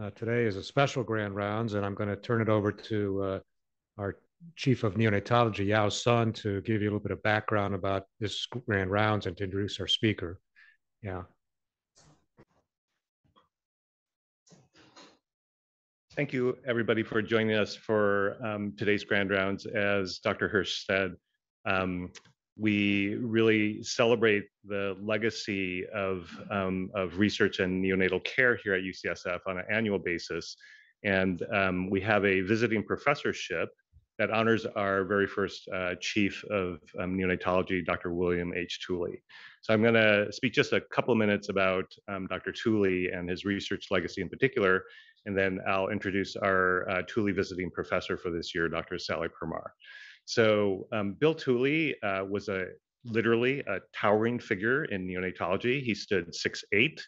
Uh, today is a special grand rounds, and I'm going to turn it over to uh, our chief of neonatology, Yao Sun, to give you a little bit of background about this grand rounds and to introduce our speaker. Yeah. Thank you, everybody, for joining us for um, today's Grand Rounds. As Dr. Hirsch said, um, we really celebrate the legacy of, um, of research and neonatal care here at UCSF on an annual basis. And um, we have a visiting professorship that honors our very first uh, chief of um, neonatology, Dr. William H. Tooley. So I'm going to speak just a couple of minutes about um, Dr. Tooley and his research legacy in particular, and then I'll introduce our uh, Tooley visiting professor for this year, Dr. Sally Permar. So um, Bill Tooley uh, was a literally a towering figure in neonatology. He stood six eight,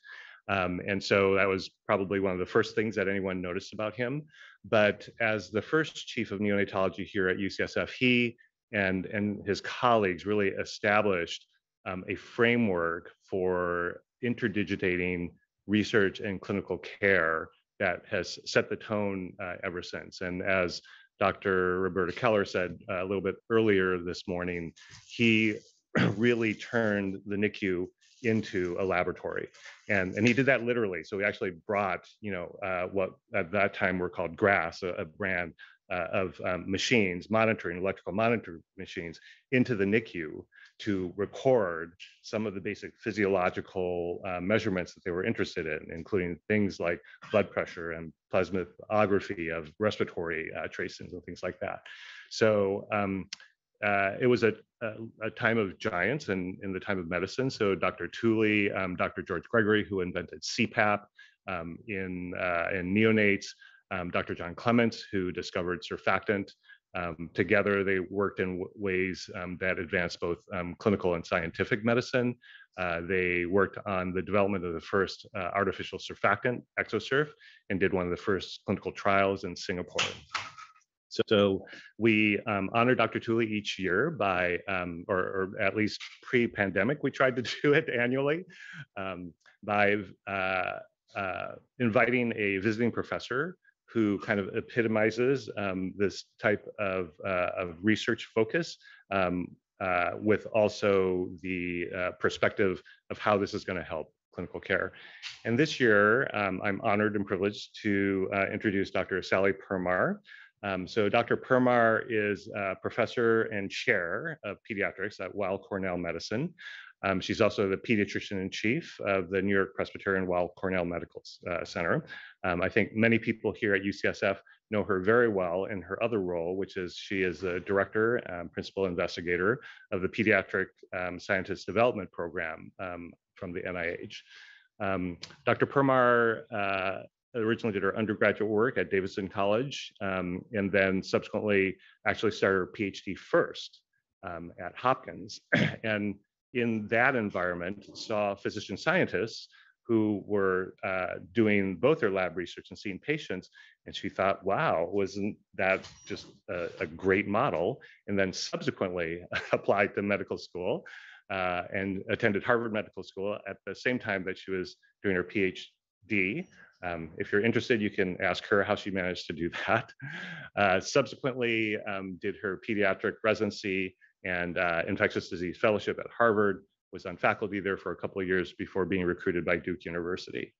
um, and so that was probably one of the first things that anyone noticed about him. But as the first chief of neonatology here at UCSF, he and, and his colleagues really established um, a framework for interdigitating research and clinical care that has set the tone uh, ever since. And as Dr. Roberta Keller said uh, a little bit earlier this morning, he really turned the NICU into a laboratory. And, and he did that literally. So he actually brought, you know, uh, what at that time were called GRASS, a, a brand uh, of um, machines, monitoring, electrical monitor machines into the NICU to record some of the basic physiological uh, measurements that they were interested in, including things like blood pressure and plasmography of respiratory uh, tracings and things like that. So um, uh, it was a, a, a, time of giants and in, in the time of medicine. So Dr. Tooley, um, Dr. George Gregory, who invented CPAP um, in, uh, in neonates, um, Dr. John Clements, who discovered surfactant, um, together, they worked in ways um, that advanced both um, clinical and scientific medicine. Uh, they worked on the development of the first uh, artificial surfactant, Exosurf, and did one of the first clinical trials in Singapore. So, so we um, honor Dr. Tooley each year by, um, or, or, at least pre-pandemic, we tried to do it annually um, by uh, uh inviting a visiting professor who kind of epitomizes um, this type of, uh, of research focus um, uh, with also the uh, perspective of how this is going to help clinical care. And this year, um, I'm honored and privileged to uh, introduce Dr. Sally Permar. Um, so Dr. Permar is a professor and chair of pediatrics at Weill Cornell Medicine. Um, she's also the pediatrician in chief of the New York Presbyterian Weill Cornell Medical uh, Center. Um, I think many people here at UCSF know her very well in her other role, which is she is the director, um, principal investigator of the Pediatric um, Scientist Development Program um, from the NIH. Dr. Permar uh, originally did her undergraduate work at Davidson College and then subsequently actually started her PhD first at Hopkins. and in that environment saw physician scientists who were uh, doing both their lab research and seeing patients. And she thought, wow, wasn't that just a, a great model? And then subsequently applied to medical school uh, and attended Harvard Medical School at the same time that she was doing her PhD. Um, if you're interested, you can ask her how she managed to do that. Uh, subsequently, um, did her pediatric residency and uh, infectious disease fellowship at Harvard, was on faculty there for a couple of years before being recruited by Duke University.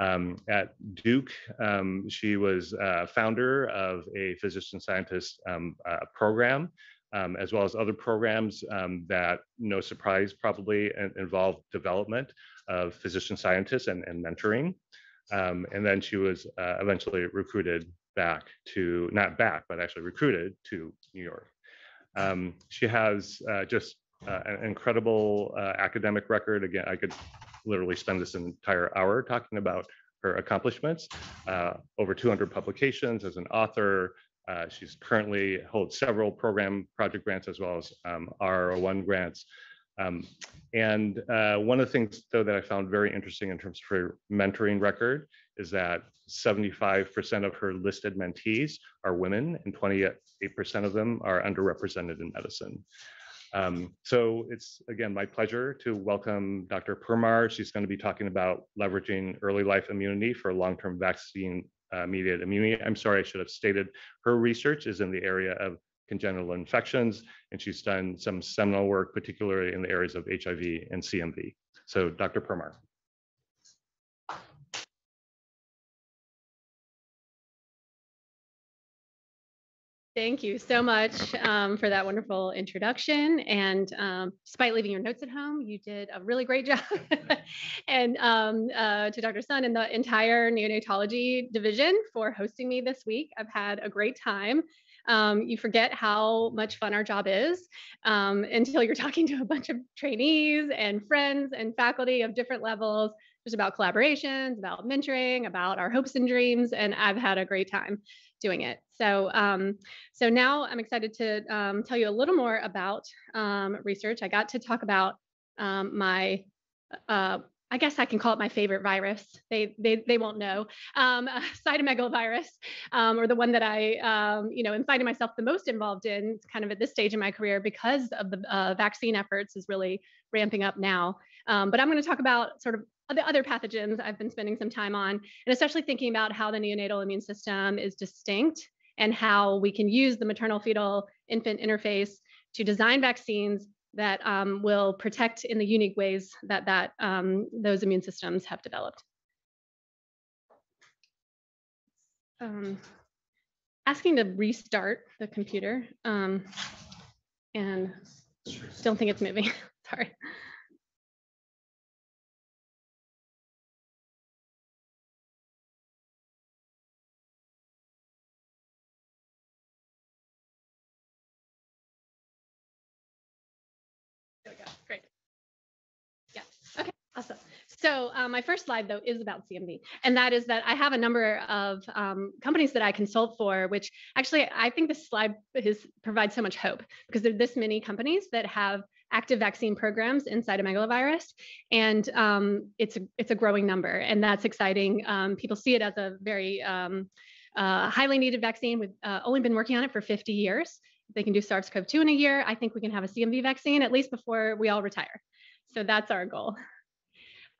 Um, at Duke, um, she was uh, founder of a physician scientist um, uh, program, um, as well as other programs um, that, no surprise, probably involved development of physician scientists and, and mentoring. Um, and then she was uh, eventually recruited back to, not back, but actually recruited to New York. Um, she has uh, just uh, an incredible uh, academic record. Again, I could literally spend this entire hour talking about her accomplishments. Uh, over 200 publications as an author. Uh, she's currently holds several program project grants as well as um, R01 grants. Um, and uh, one of the things, though, that I found very interesting in terms of her mentoring record is that 75% of her listed mentees are women and 28% of them are underrepresented in medicine. Um, so it's, again, my pleasure to welcome Dr. Permar. She's going to be talking about leveraging early life immunity for long-term vaccine uh, mediated immunity. I'm sorry, I should have stated her research is in the area of congenital infections, and she's done some seminal work, particularly in the areas of HIV and CMV. So Dr. Permar. Thank you so much um, for that wonderful introduction. And um, despite leaving your notes at home, you did a really great job. and um, uh, to Dr. Sun and the entire neonatology division for hosting me this week. I've had a great time. Um, you forget how much fun our job is um, until you're talking to a bunch of trainees and friends and faculty of different levels just about collaborations, about mentoring, about our hopes and dreams. And I've had a great time doing it. So, um, so now I'm excited to um, tell you a little more about um, research. I got to talk about um, my, uh, I guess I can call it my favorite virus. They they they won't know um, cytomegalovirus, um, or the one that I you know am finding myself the most involved in, kind of at this stage in my career because of the uh, vaccine efforts is really ramping up now. but I'm going to talk about sort of the other pathogens I've been spending some time on, and especially thinking about how the neonatal immune system is distinct and how we can use the maternal fetal infant interface to design vaccines that um, will protect in the unique ways that, that um, those immune systems have developed. Um, asking to restart the computer um, and don't think it's moving, sorry. Awesome. So um, my first slide though is about CMV, and that is that I have a number of um, companies that I consult for, which actually I think this slide is, provides so much hope because there are this many companies that have active vaccine programs in cytomegalovirus, and um, it's a it's a growing number, and that's exciting. Um, people see it as a very um, uh, highly needed vaccine. We've uh, only been working on it for 50 years. they can do SARS-CoV-2 in a year. I think we can have a CMV vaccine at least before we all retire. So that's our goal.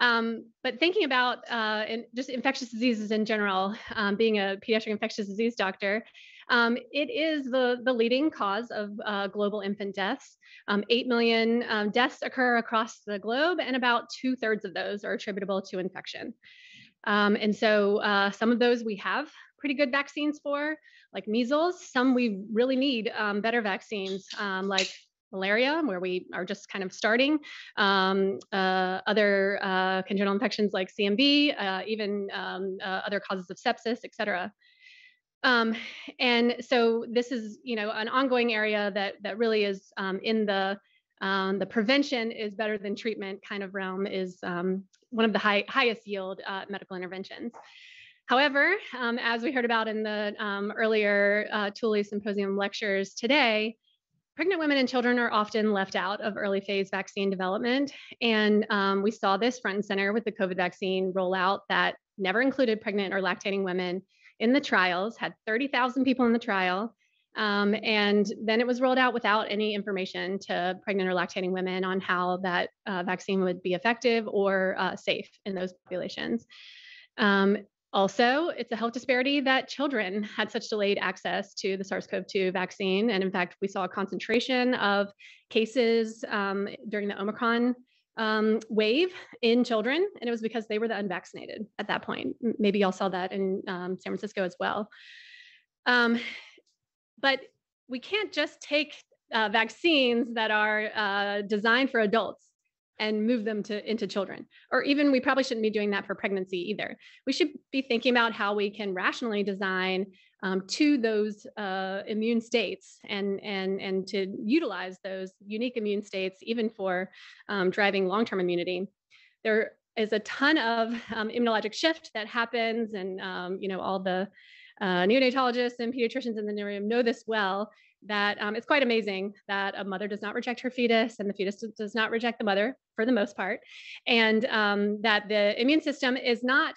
Um, but thinking about uh, just infectious diseases in general, um, being a pediatric infectious disease doctor, um, it is the, the leading cause of uh, global infant deaths. Um, 8 million um, deaths occur across the globe, and about two thirds of those are attributable to infection. Um, and so uh, some of those we have pretty good vaccines for, like measles. Some we really need better vaccines, like malaria, where we are just kind of starting, um, uh, other uh, congenital infections like CMV, uh, even um, uh, other causes of sepsis, et cetera. Um, and so this is, you know, an ongoing area that that really is um, in the um, the prevention is better than treatment kind of realm is um, one of the high, highest yield uh, medical interventions. However, as we heard about in the earlier uh, Thule Symposium lectures today, pregnant women and children are often left out of early phase vaccine development. And um, we saw this front and center with the COVID vaccine rollout that never included pregnant or lactating women in the trials, had 30,000 people in the trial. Um, and then it was rolled out without any information to pregnant or lactating women on how that uh, vaccine would be effective or uh, safe in those populations. Um, also, it's a health disparity that children had such delayed access to the SARS CoV 2 vaccine. And in fact, we saw a concentration of cases um, during the Omicron um, wave in children, and it was because they were the unvaccinated at that point. Maybe y'all saw that in um, San Francisco as well. Um, but we can't just take uh, vaccines that are uh, designed for adults and move them to into children. Or even we probably shouldn't be doing that for pregnancy either. We should be thinking about how we can rationally design um, to those uh, immune states and and and to utilize those unique immune states even for um, driving long-term immunity. There is a ton of um, immunologic shift that happens and um, you know all the uh, neonatologists and pediatricians in the room know this well that um, it's quite amazing that a mother does not reject her fetus and the fetus does not reject the mother for the most part, and um, that the immune system is not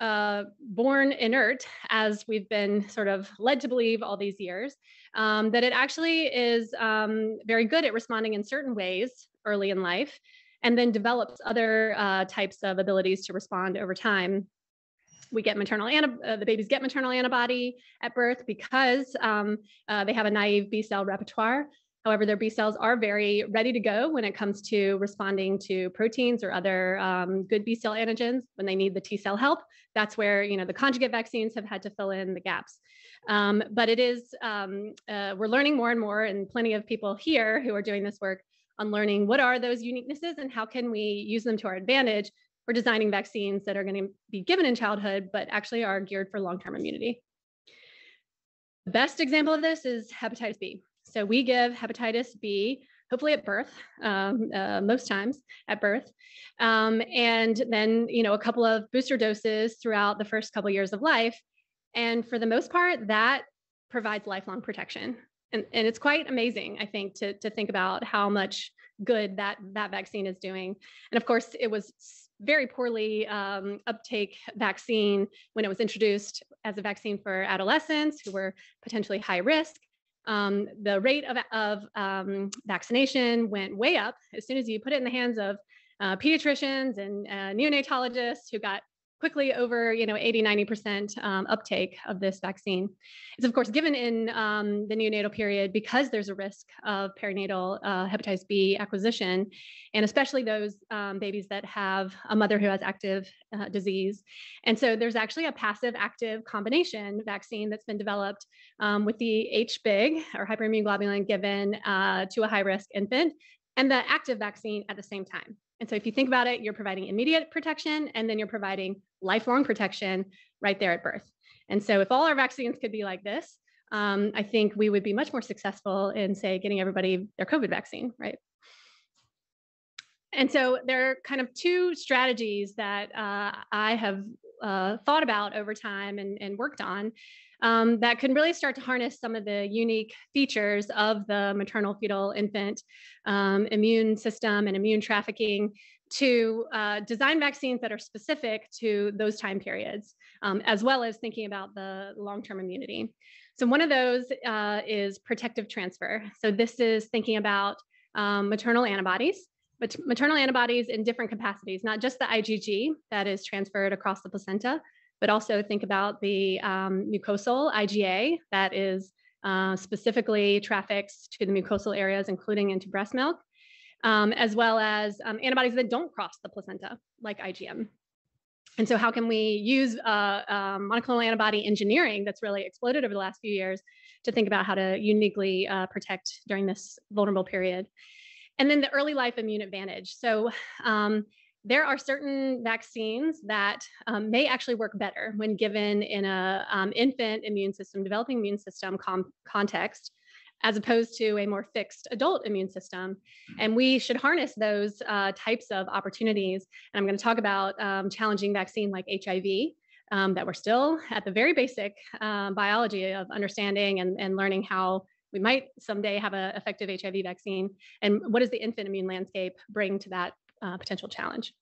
uh, born inert, as we've been sort of led to believe all these years, um, that it actually is um, very good at responding in certain ways early in life, and then develops other uh, types of abilities to respond over time. We get maternal, uh, the babies get maternal antibody at birth because um, uh, they have a naive B cell repertoire. However, their B cells are very ready to go when it comes to responding to proteins or other um, good B cell antigens when they need the T cell help. That's where you know the conjugate vaccines have had to fill in the gaps. Um, but it is um, uh, we're learning more and more, and plenty of people here who are doing this work on learning what are those uniquenesses and how can we use them to our advantage for designing vaccines that are going to be given in childhood, but actually are geared for long-term immunity. The best example of this is hepatitis B. So we give hepatitis B, hopefully at birth, um, uh, most times at birth, um, and then you know a couple of booster doses throughout the first couple years of life. And for the most part, that provides lifelong protection. And, and it's quite amazing, I think, to, to think about how much good that that vaccine is doing. And of course, it was very poorly um, uptake vaccine when it was introduced as a vaccine for adolescents who were potentially high risk. Um, the rate of, of um, vaccination went way up as soon as you put it in the hands of uh, pediatricians and uh, neonatologists who got quickly over you know 80 90% um, uptake of this vaccine. It's of course given in um, the neonatal period because there's a risk of perinatal uh, hepatitis b acquisition and especially those um, babies that have a mother who has active uh, disease. And so there's actually a passive active combination vaccine that's been developed um, with the hbig or hyperimmune globulin given uh, to a high risk infant and the active vaccine at the same time and so if you think about it, you're providing immediate protection and then you're providing lifelong protection right there at birth. And so if all our vaccines could be like this, um, I think we would be much more successful in, say, getting everybody their COVID vaccine, right? And so there are kind of two strategies that uh, I have uh, thought about over time and, and worked on um, that can really start to harness some of the unique features of the maternal fetal infant um, immune system and immune trafficking to uh, design vaccines that are specific to those time periods, um, as well as thinking about the long-term immunity. So one of those uh, is protective transfer. So this is thinking about um, maternal antibodies, but maternal antibodies in different capacities, not just the IgG that is transferred across the placenta, but also think about the um, mucosal IgA that is uh, specifically traffics to the mucosal areas, including into breast milk, um, as well as um, antibodies that don't cross the placenta, like IgM. And so how can we use uh, um, monoclonal antibody engineering that's really exploded over the last few years to think about how to uniquely uh, protect during this vulnerable period? And then the early life immune advantage. So um, there are certain vaccines that um, may actually work better when given in a um, infant immune system, developing immune system context, as opposed to a more fixed adult immune system. And we should harness those uh, types of opportunities. And I'm going to talk about um, challenging vaccine like HIV. Um, that we're still at the very basic uh, biology of understanding and, and learning how we might someday have an effective HIV vaccine. And what does the infant immune landscape bring to that uh, potential challenge.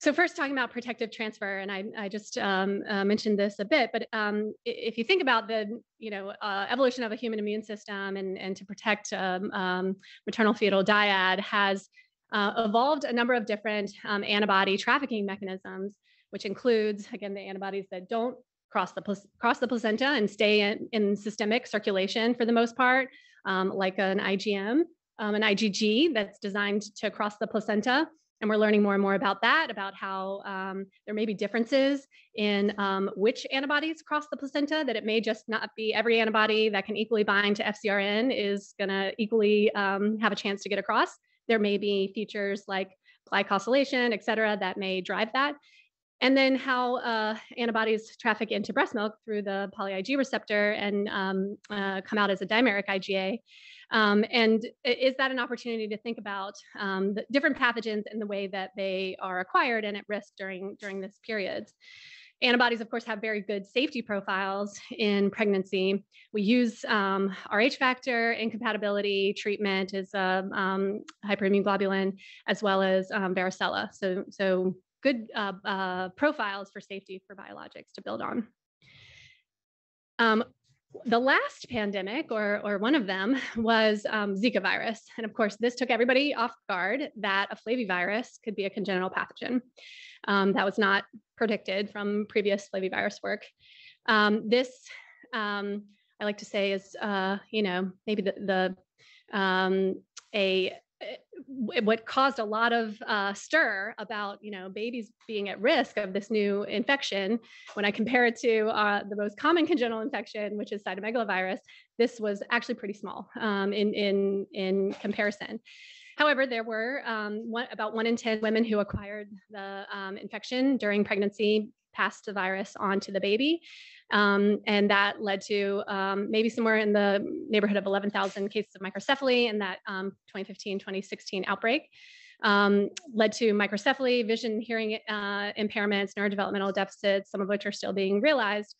So first talking about protective transfer, and I, I just um, uh, mentioned this a bit, but um, if you think about the you know uh, evolution of a human immune system and, and to protect um, um maternal fetal dyad has uh, evolved a number of different um, antibody trafficking mechanisms, which includes again the antibodies that don't cross the cross the placenta and stay in, in systemic circulation for the most part, um, like an IgM um, an IgG that's designed to cross the placenta. And we're learning more and more about that, about how um, there may be differences in um, which antibodies cross the placenta, that it may just not be every antibody that can equally bind to FcRn is going to equally um, have a chance to get across. There may be features like glycosylation, et cetera, that may drive that. And then how uh, antibodies traffic into breast milk through the poly Ig receptor and um, uh, come out as a dimeric IgA. Um, and is that an opportunity to think about um, the different pathogens and the way that they are acquired and at risk during, during this period? Antibodies, of course, have very good safety profiles in pregnancy. We use um, Rh factor incompatibility treatment as a um, hyperimmune globulin, as well as um, varicella. So, so good uh, uh, profiles for safety for biologics to build on. Um, the last pandemic, or, or one of them, was um, Zika virus. And of course, this took everybody off guard that a flavivirus could be a congenital pathogen. Um, that was not predicted from previous flavivirus work. Um, this, um, I like to say, is uh, you know maybe the, the um, a what caused a lot of uh, stir about you know babies being at risk of this new infection. When i compare it to uh, the most common congenital infection which is cytomegalovirus this was actually pretty small um, in in in comparison. However there were um, one, about one in 10 women who acquired the um, infection during pregnancy passed the virus on to the baby um, and that led to um, maybe somewhere in the neighborhood of 11,000 cases of microcephaly in that 2015-2016 um, outbreak. Um, led to microcephaly, vision, hearing uh, impairments, neurodevelopmental deficits, some of which are still being realized.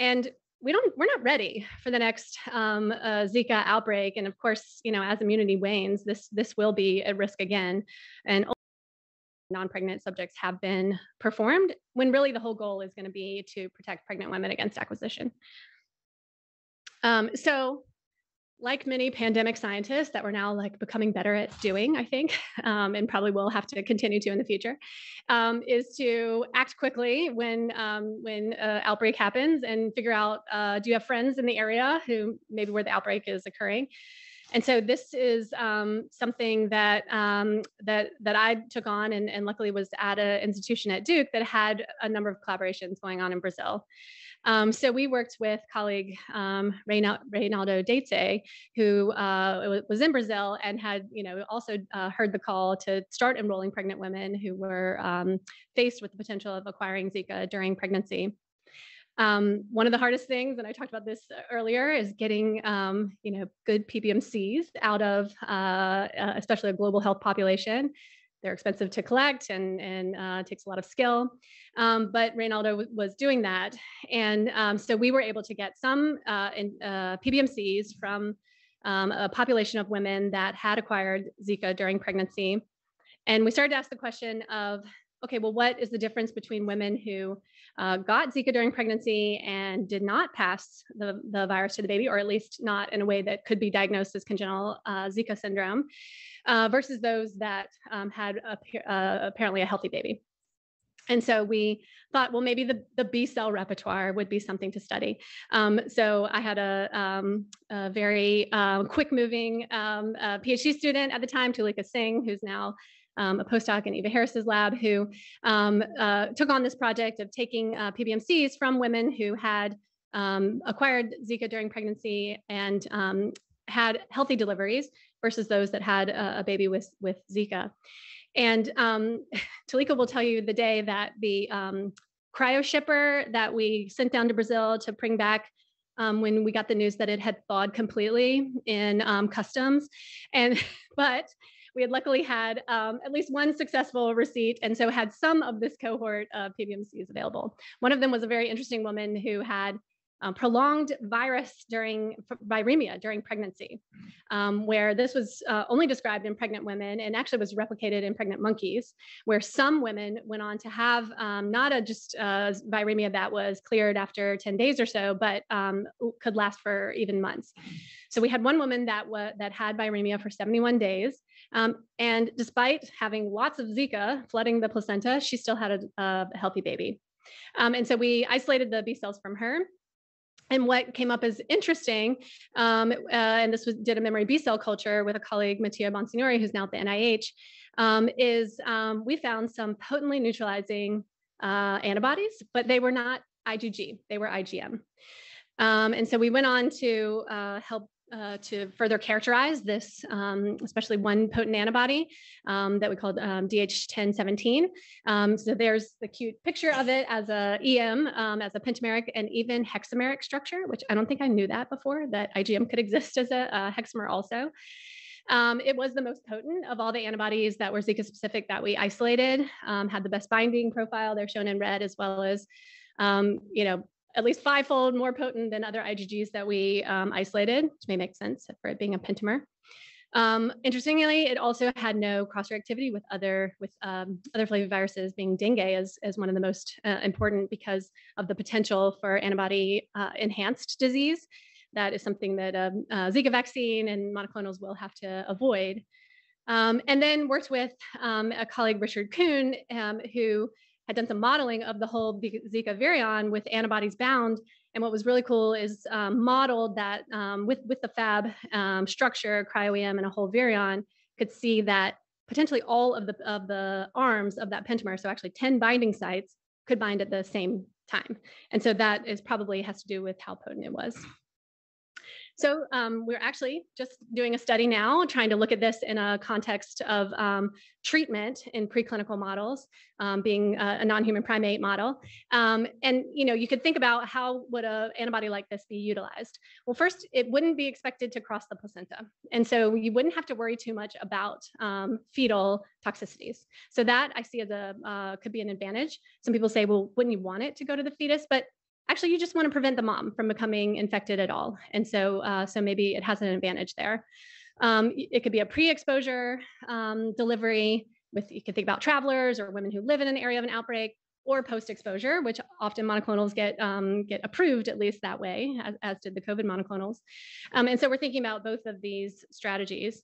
And we don't, we're not ready for the next um, uh, Zika outbreak. And of course, you know, as immunity wanes, this this will be at risk again. And non-pregnant subjects have been performed when really the whole goal is going to be to protect pregnant women against acquisition. Um, so like many pandemic scientists that we're now like becoming better at doing, I think, um, and probably will have to continue to in the future, um, is to act quickly when um, when uh, outbreak happens and figure out uh, do you have friends in the area who maybe where the outbreak is occurring, and so this is um, something that um, that that I took on, and, and luckily was at an institution at Duke that had a number of collaborations going on in Brazil. Um, so we worked with colleague um, Reynaldo Deitze, who uh, was in Brazil and had, you know, also uh, heard the call to start enrolling pregnant women who were um, faced with the potential of acquiring Zika during pregnancy. Um, one of the hardest things, and I talked about this earlier, is getting um, you know good PBMCs out of uh, uh, especially a global health population. They're expensive to collect and and uh, takes a lot of skill. Um, but Reynaldo was doing that, and um, so we were able to get some uh, in, uh, PBMCs from um, a population of women that had acquired Zika during pregnancy, and we started to ask the question of okay, well, what is the difference between women who uh, got Zika during pregnancy and did not pass the, the virus to the baby, or at least not in a way that could be diagnosed as congenital uh, Zika syndrome, uh, versus those that um, had a, uh, apparently a healthy baby. And so we thought, well, maybe the, the B cell repertoire would be something to study. Um, so I had a, um, a very um, quick moving um, PhD student at the time, Tulika Singh, who's now um, a postdoc in Eva Harris's lab, who um, uh, took on this project of taking uh, PBMCs from women who had um, acquired Zika during pregnancy and um, had healthy deliveries versus those that had a, a baby with, with Zika. And um, Tulika will tell you the day that the um, cryo shipper that we sent down to Brazil to bring back um, when we got the news that it had thawed completely in um, customs. And but we had luckily had um, at least one successful receipt and so had some of this cohort of PBMCs available. One of them was a very interesting woman who had um, prolonged virus during viremia during pregnancy, um, where this was uh, only described in pregnant women and actually was replicated in pregnant monkeys, where some women went on to have um, not a just uh, viremia that was cleared after 10 days or so, but um, could last for even months. So we had one woman that that had viremia for 71 days, um, and despite having lots of Zika flooding the placenta, she still had a, a healthy baby. Um, and so we isolated the B cells from her. And what came up as interesting, um, uh, and this was did a memory B cell culture with a colleague, Mattia Bonsignori, who's now at the NIH, um, is um, we found some potently neutralizing uh, antibodies, but they were not IgG, they were IgM. Um, and so we went on to uh, help uh, to further characterize this, um, especially one potent antibody um, that we called um, DH1017. Um, so there's the cute picture of it as a EM, um, as a pentameric and even hexameric structure, which I don't think I knew that before, that IgM could exist as a, a hexamer also. Um, it was the most potent of all the antibodies that were Zika specific that we isolated, had the best binding profile. They're shown in red as well as you know, at least fivefold more potent than other IgGs that we um, isolated, which may make sense for it being a pentamer. Um, interestingly, it also had no cross-reactivity with other with um, other flaviviruses, being dengue as, as one of the most uh, important because of the potential for antibody uh, enhanced disease that is something that um, a Zika vaccine and monoclonals will have to avoid. Um, and then worked with um, a colleague, Richard Kuhn, um, who had done some modeling of the whole Zika virion with antibodies bound. And what was really cool is um, modeled that um, with, with the Fab um, structure, cryo-EM and a whole virion, could see that potentially all of the, of the arms of that pentamer, so actually 10 binding sites, could bind at the same time. And so that is probably has to do with how potent it was. So um, we're actually just doing a study now, trying to look at this in a context of um, treatment in preclinical models, um, being a, a, non-human primate model. Um, and you know, you could think about how would an antibody like this be utilized? Well, first, it wouldn't be expected to cross the placenta, and so you wouldn't have to worry too much about um, fetal toxicities. So that I see as a uh, could be an advantage. Some people say, well, wouldn't you want it to go to the fetus? But actually you just want to prevent the mom from becoming infected at all. And so, uh, so maybe it has an advantage there. Um, it could be a pre-exposure um, delivery with, you could think about travelers or women who live in an area of an outbreak or post-exposure, which often monoclonals get um, get approved at least that way, as, as did the COVID monoclonals. Um, and so we're thinking about both of these strategies.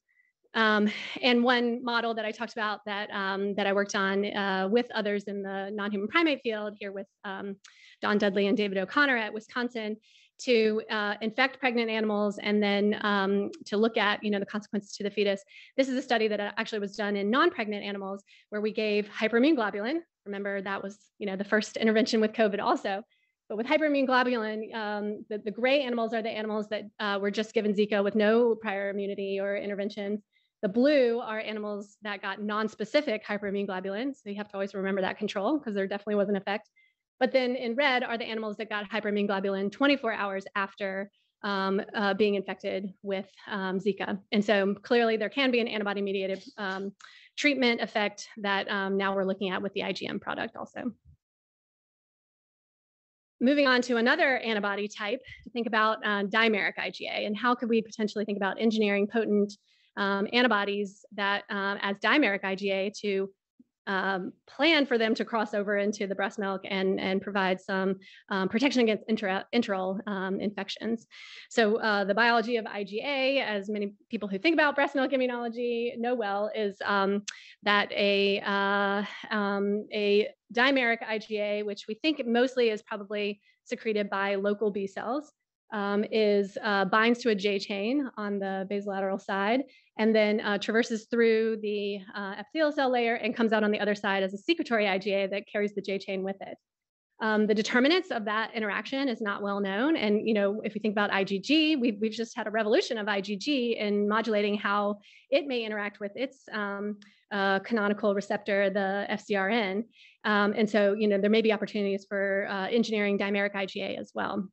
Um, and one model that I talked about that um, that I worked on uh, with others in the non-human primate field here with um, Don Dudley and David O'Connor at Wisconsin to uh, infect pregnant animals and then um, to look at you know the consequences to the fetus. This is a study that actually was done in non-pregnant animals where we gave hyperimmune globulin. Remember that was you know the first intervention with COVID also. But with hyperimmune globulin, um, the, the, gray animals are the animals that uh, were just given Zika with no prior immunity or interventions. The blue are animals that got non-specific hyperimmune globulin. So you have to always remember that control because there definitely was an effect. But then in red are the animals that got hyperimmune globulin 24 hours after um, uh, being infected with um, Zika. And so clearly there can be an antibody mediated um, treatment effect that um, now we're looking at with the IgM product also. Moving on to another antibody type, to think about uh, dimeric IgA and how could we potentially think about engineering potent um, antibodies that um, as dimeric IgA to um, plan for them to cross over into the breast milk and, and provide some um, protection against intra, enteral um, infections. So uh, the biology of IgA, as many people who think about breast milk immunology know well, is um, that a, uh, um, a dimeric IgA, which we think mostly is probably secreted by local B cells, um, is uh, binds to a J chain on the basolateral side and then uh, traverses through the uh, epithelial cell layer and comes out on the other side as a secretory IgA that carries the J chain with it. Um, the determinants of that interaction is not well known. And, you know, if we think about IgG, we've, we've just had a revolution of IgG in modulating how it may interact with its um, uh, canonical receptor, the FcRn. Um, and so, you know, there may be opportunities for uh, engineering dimeric IgA as well.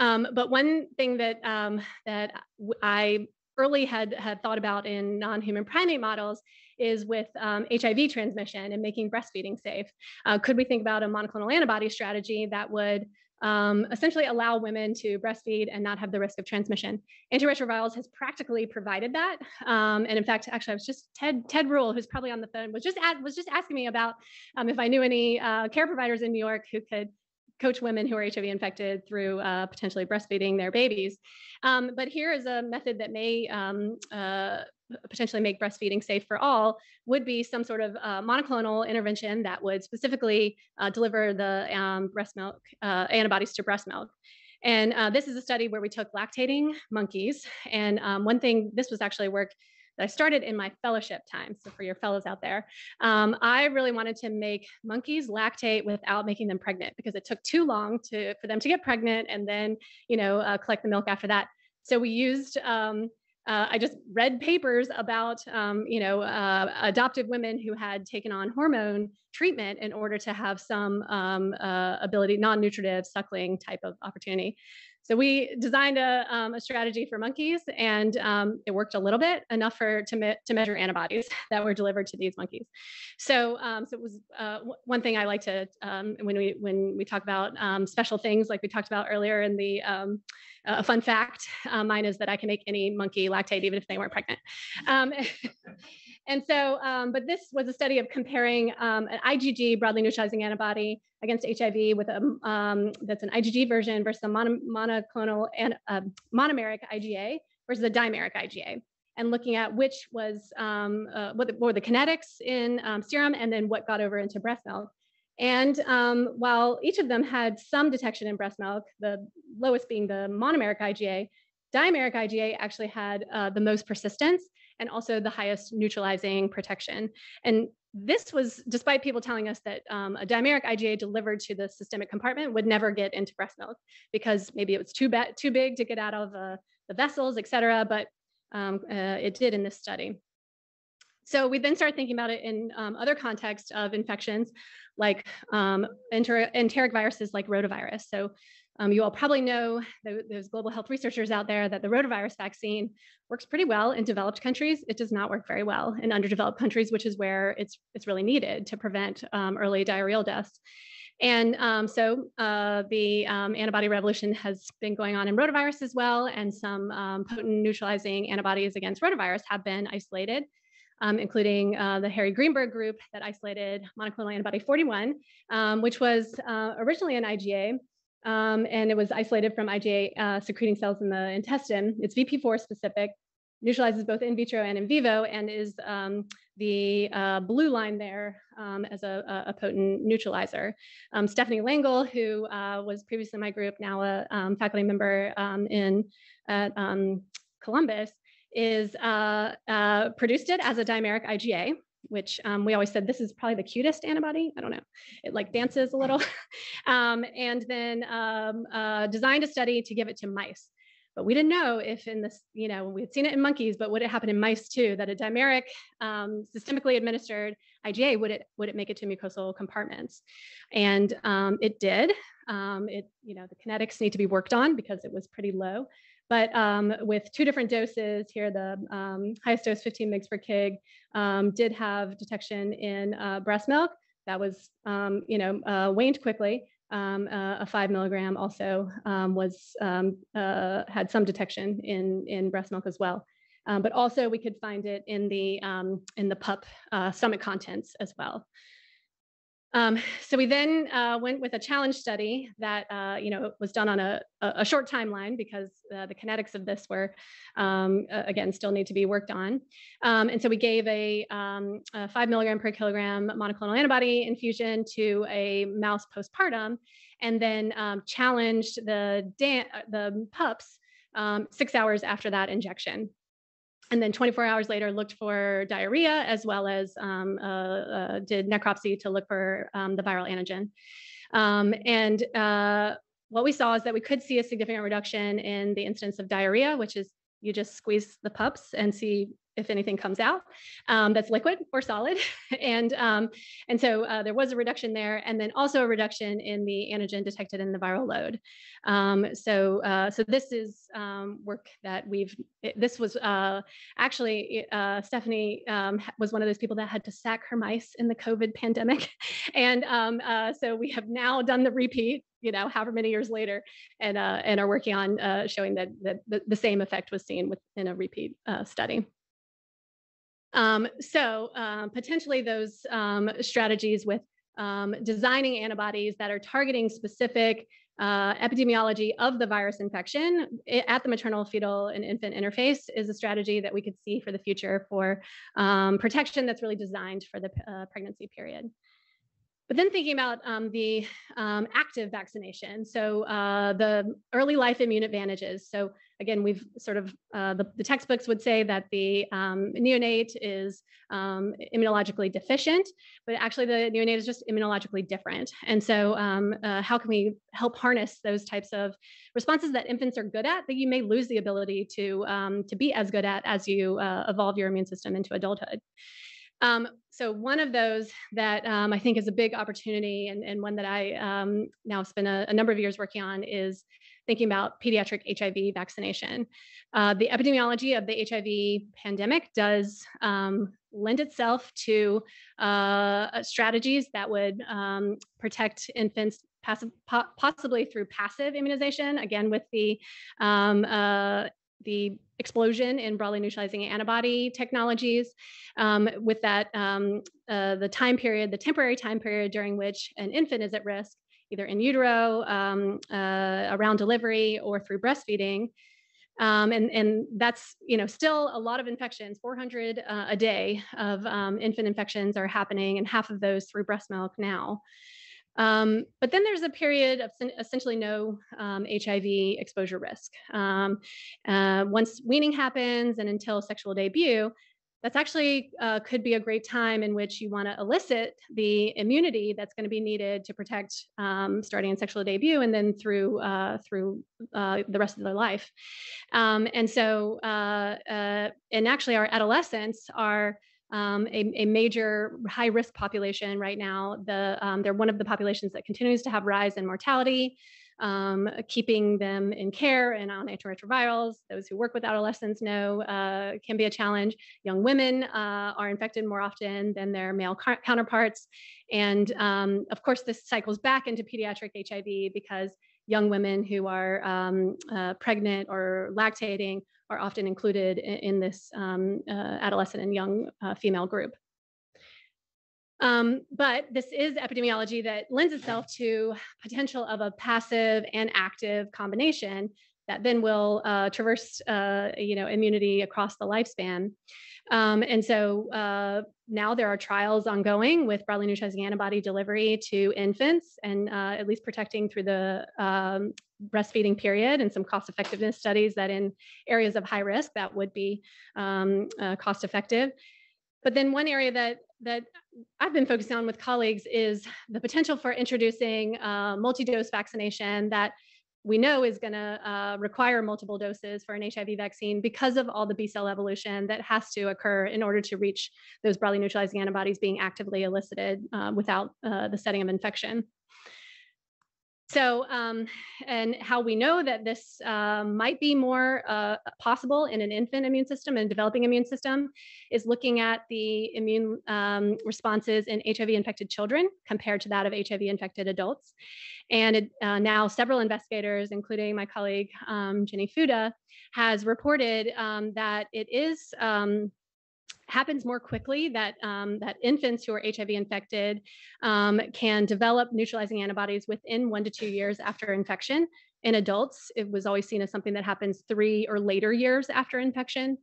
Um, but one thing that um, that I early had had thought about in non-human primate models is with um, HIV transmission and making breastfeeding safe. Uh, could we think about a monoclonal antibody strategy that would um, essentially allow women to breastfeed and not have the risk of transmission. Antiretrovirals has practically provided that. Um, and in fact, actually, I was just Ted Ted Rule, who's probably on the phone, was just at, was just asking me about um, if I knew any uh, care providers in New York who could coach women who are HIV infected through uh, potentially breastfeeding their babies. Um, but here is a method that may um, uh, potentially make breastfeeding safe for all would be some sort of uh, monoclonal intervention that would specifically uh, deliver the um, breast milk uh, antibodies to breast milk. And uh, this is a study where we took lactating monkeys. And um, one thing, this was actually work that I started in my fellowship time. So for your fellows out there, um, I really wanted to make monkeys lactate without making them pregnant because it took too long to for them to get pregnant and then you know uh, collect the milk after that. So we used um, uh, I just read papers about, um, you know, uh, women who had taken on hormone treatment in order to have some um, uh, ability, non-nutritive suckling type of opportunity. So we designed a, um, a strategy for monkeys, and um, it worked a little bit, enough for to, me to measure antibodies that were delivered to these monkeys. So, um, so it was uh, one thing I like to um, when we when we talk about um, special things, like we talked about earlier in the um, a fun fact, uh, mine is that I can make any monkey lactate even if they weren't pregnant. And so, um, but this was a study of comparing um, an IgG broadly neutralizing antibody against HIV with a um, that's an IgG version versus a mono, monoclonal and uh, monomeric IgA versus a dimeric IgA, and looking at which was um, uh, what, the, what, were the kinetics in um, serum and then what got over into breast milk. And um, while each of them had some detection in breast milk, the lowest being the monomeric IgA, dimeric IgA actually had uh, the most persistence and also the highest neutralizing protection. And this was despite people telling us that um, a dimeric IgA delivered to the systemic compartment would never get into breast milk because maybe it was too, too big to get out of uh, the vessels, et cetera, but um, uh, it did in this study. So we then started thinking about it in um, other contexts of infections, like um, enter enteric viruses like rotavirus. So um, you all probably know those global health researchers out there that the rotavirus vaccine works pretty well in developed countries. It does not work very well in underdeveloped countries, which is where it's it's really needed to prevent um, early diarrheal deaths. And um, so uh, the um, antibody revolution has been going on in rotavirus as well, and some um, potent neutralizing antibodies against rotavirus have been isolated um, including uh, the Harry Greenberg group that isolated monoclonal antibody 41, um, which was uh, originally an IgA, um, and it was isolated from IgA uh, secreting cells in the intestine. It's VP4 specific, neutralizes both in vitro and in vivo, and is um, the uh, blue line there um, as a, a, potent neutralizer. Um, Stephanie Langle, who uh, was previously in my group, now a faculty member in at Columbus, is uh, uh, produced it as a dimeric IgA, which um, we always said this is probably the cutest antibody. I don't know, it like dances a little, um, and then um, uh, designed a study to give it to mice. But we didn't know if in this, you know, we had seen it in monkeys, but would it happen in mice too? That a dimeric, um, systemically administered IgA would it would it make it to mucosal compartments? And um, it did. Um, it, you know, the kinetics need to be worked on because it was pretty low. But um, with two different doses here, the um, highest dose 15 mg per kg um, did have detection in uh, breast milk. That was, um, you know, uh, waned quickly. Um, uh, a five milligram also um, was uh, had some detection in in breast milk as well. but also we could find it in the in the pup uh, stomach contents as well. Um, so we then uh, went with a challenge study that uh, you know was done on a, a short timeline because uh, the kinetics of this were um, again still need to be worked on. Um, and so we gave a, um, a, five milligram per kilogram monoclonal antibody infusion to a mouse postpartum, and then um, challenged the the pups um, six hours after that injection and then 24 hours later looked for diarrhea as well as um, uh, uh, did necropsy to look for um, the viral antigen. Um, and uh, what we saw is that we could see a significant reduction in the incidence of diarrhea, which is you just squeeze the pups and see if anything comes out um, that's liquid or solid. and, um, and so uh, there was a reduction there, and then also a reduction in the antigen detected in the viral load. Um, so, uh, so this is um, work that we've, this was uh, actually, uh, Stephanie um, was one of those people that had to sack her mice in the COVID pandemic. and um, uh, so we have now done the repeat you know, however many years later, and uh, and are working on showing that, that the, the, same effect was seen within a repeat study. Um, so um, potentially those um, strategies with um, designing antibodies that are targeting specific uh, epidemiology of the virus infection at the maternal, fetal, and infant interface is a strategy that we could see for the future for um, protection that's really designed for the uh, pregnancy period. But then thinking about um, the um, active vaccination, so uh, the early life immune advantages. So again, we've sort of, uh, the, the, textbooks would say that the um, neonate is um, immunologically deficient, but actually the neonate is just immunologically different. And so um, uh, how can we help harness those types of responses that infants are good at that you may lose the ability to, um, to be as good at as you uh, evolve your immune system into adulthood? Um, so one of those that um, I think is a big opportunity and, and one that I um, now spend a, a, number of years working on is thinking about pediatric HIV vaccination. Uh, the epidemiology of the HIV pandemic does um, lend itself to uh, strategies that would um, protect infants passive, po possibly through passive immunization, again, with the um, uh, the explosion in broadly neutralizing antibody technologies um, with that um, uh, the time period the temporary time period during which an infant is at risk either in utero um, uh, around delivery or through breastfeeding. Um, and, and that's you know still a lot of infections 400 uh, a day of um, infant infections are happening and half of those through breast milk now um, but then there's a period of essentially no um, HIV exposure risk. Um, uh, once weaning happens and until sexual debut, that's actually uh, could be a great time in which you want to elicit the immunity that's going to be needed to protect um, starting in sexual debut and then through uh, through uh, the rest of their life. Um, and so, uh, uh, and actually, our adolescents are um, a, a, major high risk population right now. The, um, they're one of the populations that continues to have rise in mortality, um, keeping them in care and on antiretrovirals. Those who work with adolescents know uh, can be a challenge. Young women uh, are infected more often than their male counterparts. And um, of course, this cycles back into pediatric HIV because young women who are um, uh, pregnant or lactating are often included in, in this um, uh, adolescent and young uh, female group. Um, but this is epidemiology that lends itself to potential of a passive and active combination that then will uh, traverse, uh, you know, immunity across the lifespan. Um, and so uh, now there are trials ongoing with broadly neutralizing antibody delivery to infants and uh, at least protecting through the um, breastfeeding period and some cost effectiveness studies that in areas of high risk that would be um, uh, cost effective. But then one area that that I've been focusing on with colleagues is the potential for introducing uh, multi-dose vaccination that we know is going to uh, require multiple doses for an HIV vaccine because of all the B cell evolution that has to occur in order to reach those broadly neutralizing antibodies being actively elicited uh, without uh, the setting of infection. So, um, and how we know that this uh, might be more uh, possible in an infant immune system and developing immune system is looking at the immune um, responses in HIV infected children compared to that of HIV infected adults. And it, uh, now several investigators, including my colleague um, Jenny Fuda, has reported um, that it is um, happens more quickly that um, that infants who are HIV infected um, can develop neutralizing antibodies within one to two years after infection. In adults, it was always seen as something that happens three or later years after infection.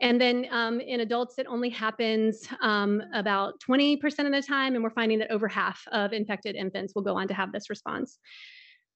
And then um, in adults, it only happens um, about 20% of the time, and we're finding that over half of infected infants will go on to have this response.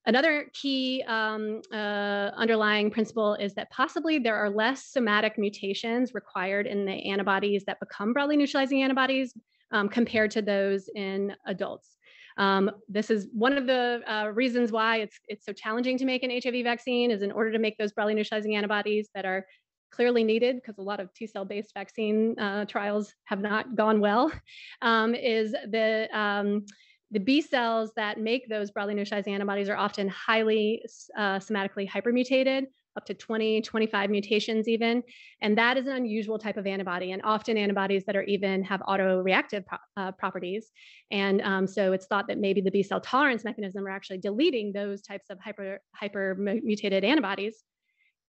Another key um, uh, underlying principle is that possibly there are less somatic mutations required in the antibodies that become broadly neutralizing antibodies um, compared to those in adults. Um, this is one of the uh, reasons why it's it's so challenging to make an HIV vaccine is in order to make those broadly neutralizing antibodies that are clearly needed because a lot of T cell based vaccine uh, trials have not gone well, um, is the um, the B cells that make those broadly neutralizing antibodies are often highly uh, somatically hypermutated, up to 20, 25 mutations even. And that is an unusual type of antibody, and often antibodies that are even have autoreactive pro uh, properties. And um, so it's thought that maybe the B cell tolerance mechanism are actually deleting those types of hyper, hyper mutated antibodies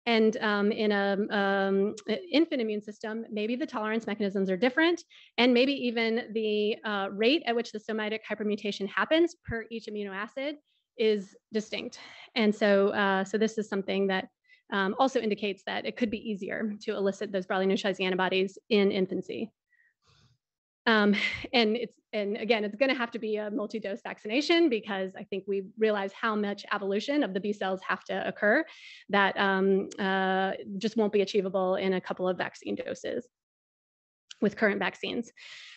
and um, in an um, infant immune system, maybe the tolerance mechanisms are different, and maybe even the uh, rate at which the somatic hypermutation happens per each amino acid is distinct. And so, uh, so this is something that um, also indicates that it could be easier to elicit those broadly neutralizing antibodies in infancy. Um, and it's and again, it's going to have to be a multi-dose vaccination because I think we realize how much evolution of the B cells have to occur that um, uh, just won't be achievable in a couple of vaccine doses with current vaccines.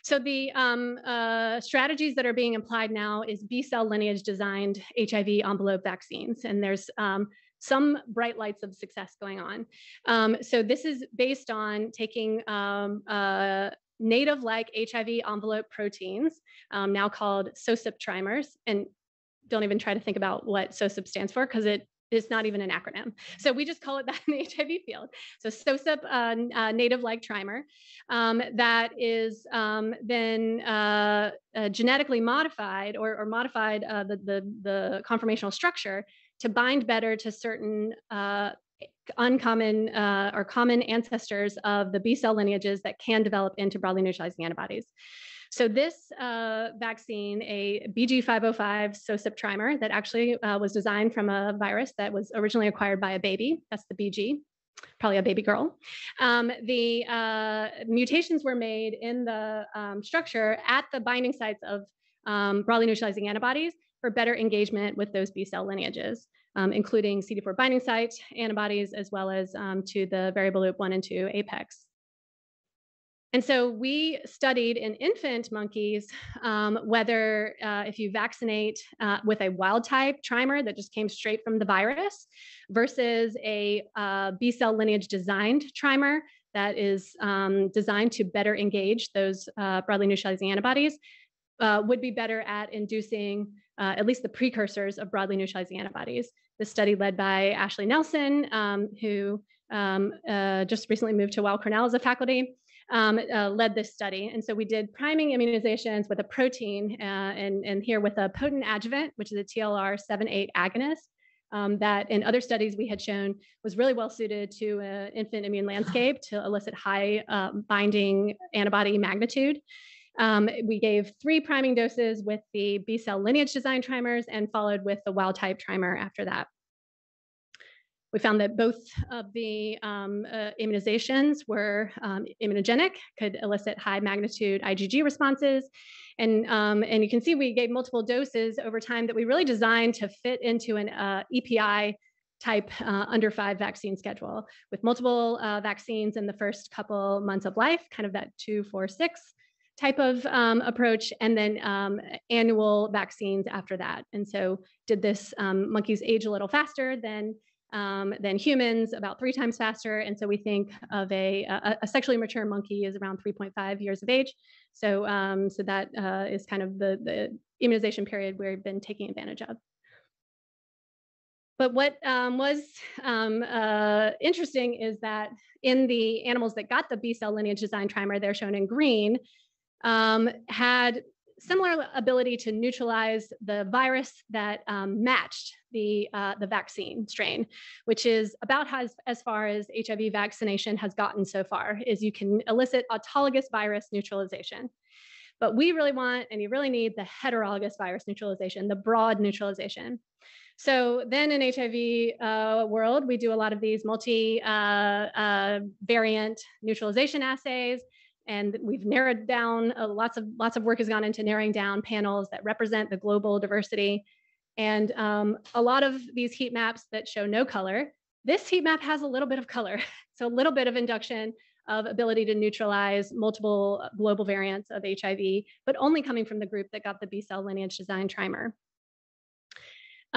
So the um, uh, strategies that are being applied now is B cell lineage designed HIV envelope vaccines, and there's um, some bright lights of success going on. Um, so this is based on taking um, uh, native like HIV envelope proteins, um, now called SOSIP trimers. And don't even try to think about what SOSIP stands for because it is not even an acronym. So we just call it that in the HIV field. So SOSIP uh, uh, native like trimer um, that is um, then uh, uh genetically modified or, or modified uh, the, the, the, conformational structure to bind better to certain uh, uncommon uh, or common ancestors of the B cell lineages that can develop into broadly neutralizing antibodies. So this uh, vaccine, a BG505 SOSIP trimer that actually uh, was designed from a virus that was originally acquired by a baby, that's the BG, probably a baby girl. Um, the uh, mutations were made in the um, structure at the binding sites of um, broadly neutralizing antibodies for better engagement with those B cell lineages, um, including CD4 binding site antibodies, as well as um, to the variable loop 1 and 2 apex. And so we studied in infant monkeys um, whether uh, if you vaccinate uh, with a wild type trimer that just came straight from the virus versus a uh, B cell lineage designed trimer that is um, designed to better engage those uh, broadly neutralizing antibodies, uh, would be better at inducing uh, at least the precursors of broadly neutralizing antibodies. This study led by Ashley Nelson, um, who um, just recently moved to Weill Cornell as a faculty um, uh, led this study. And so we did priming immunizations with a protein uh, and, and here with a potent adjuvant, which is a TLR7-8 agonist. Um, that in other studies we had shown was really well suited to an infant immune landscape to elicit high uh, binding antibody magnitude. Um, we gave three priming doses with the B cell lineage design trimers and followed with the wild type trimer after that. We found that both of the um, uh, immunizations were um, immunogenic, could elicit high magnitude IgG responses. And, um, and you can see we gave multiple doses over time that we really designed to fit into an uh, EPI type uh, under five vaccine schedule with multiple uh, vaccines in the first couple months of life, kind of that two, four, six type of um, approach, and then um, annual vaccines after that. And so did this um, monkeys age a little faster than um, than humans, about three times faster. And so we think of a, a, a sexually mature monkey is around 3.5 years of age. So, um, so that uh, is kind of the, the immunization period we've been taking advantage of. But what um, was um, uh, interesting is that in the animals that got the B cell lineage design trimer, they're shown in green, um, had similar ability to neutralize the virus that um, matched the, uh, the vaccine strain, which is about as, as far as HIV vaccination has gotten so far, is you can elicit autologous virus neutralization. But we really want, and you really need the heterologous virus neutralization, the broad neutralization. So then in HIV uh, world, we do a lot of these multi-variant uh, uh neutralization assays and we've narrowed down uh, lots of lots of work has gone into narrowing down panels that represent the global diversity. And um, a lot of these heat maps that show no color this heat map has a little bit of color. So a little bit of induction of ability to neutralize multiple global variants of hiv but only coming from the group that got the b cell lineage design trimer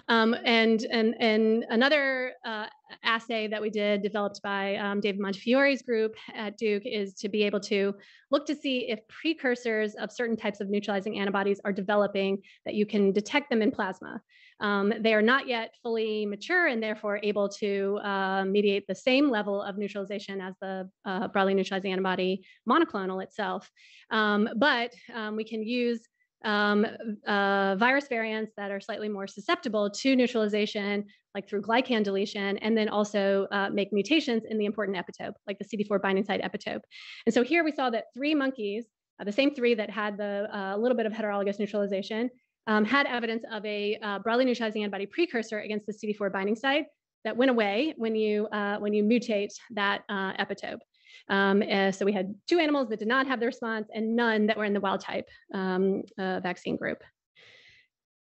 um, and, and, and another uh, assay that we did developed by um, David Montefiore's group at Duke is to be able to look to see if precursors of certain types of neutralizing antibodies are developing that you can detect them in plasma. Um, they are not yet fully mature and therefore able to uh, mediate the same level of neutralization as the uh, broadly neutralizing antibody monoclonal itself. Um, but um, we can use um, uh, virus variants that are slightly more susceptible to neutralization, like through glycan deletion, and then also uh, make mutations in the important epitope, like the CD4 binding site epitope. And so here we saw that three monkeys, uh, the same three that had the uh, little bit of heterologous neutralization, um, had evidence of a uh, broadly neutralizing antibody precursor against the CD4 binding site that went away when you uh, when you mutate that epitope. Um, uh, so we had two animals that did not have the response and none that were in the wild type um, uh, vaccine group.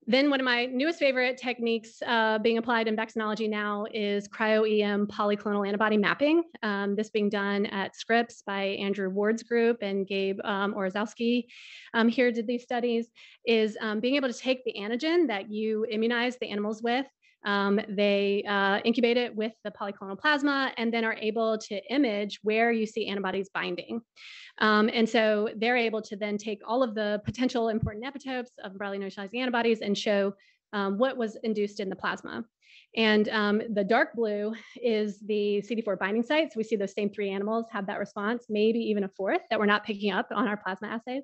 Then one of my newest favorite techniques uh, being applied in vaccinology now is cryo-EM polyclonal antibody mapping. Um, this being done at Scripps by Andrew Ward's group and Gabe um, Orozowski um, here did these studies, is um, being able to take the antigen that you immunize the animals with um, they uh, incubate it with the polyclonal plasma and then are able to image where you see antibodies binding. Um, and so they're able to then take all of the potential important epitopes of broadly neutralizing antibodies and show um, what was induced in the plasma. And um, the dark blue is the CD4 binding sites. We see those same three animals have that response, maybe even a fourth that we're not picking up on our plasma assays.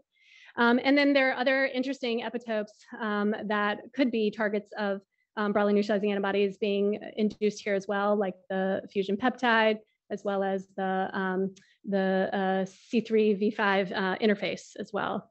Um, and then there are other interesting epitopes um, that could be targets of um, broadly neutralizing antibodies being induced here as well, like the fusion peptide, as well as the, um, the uh, C3V5 uh, interface as well.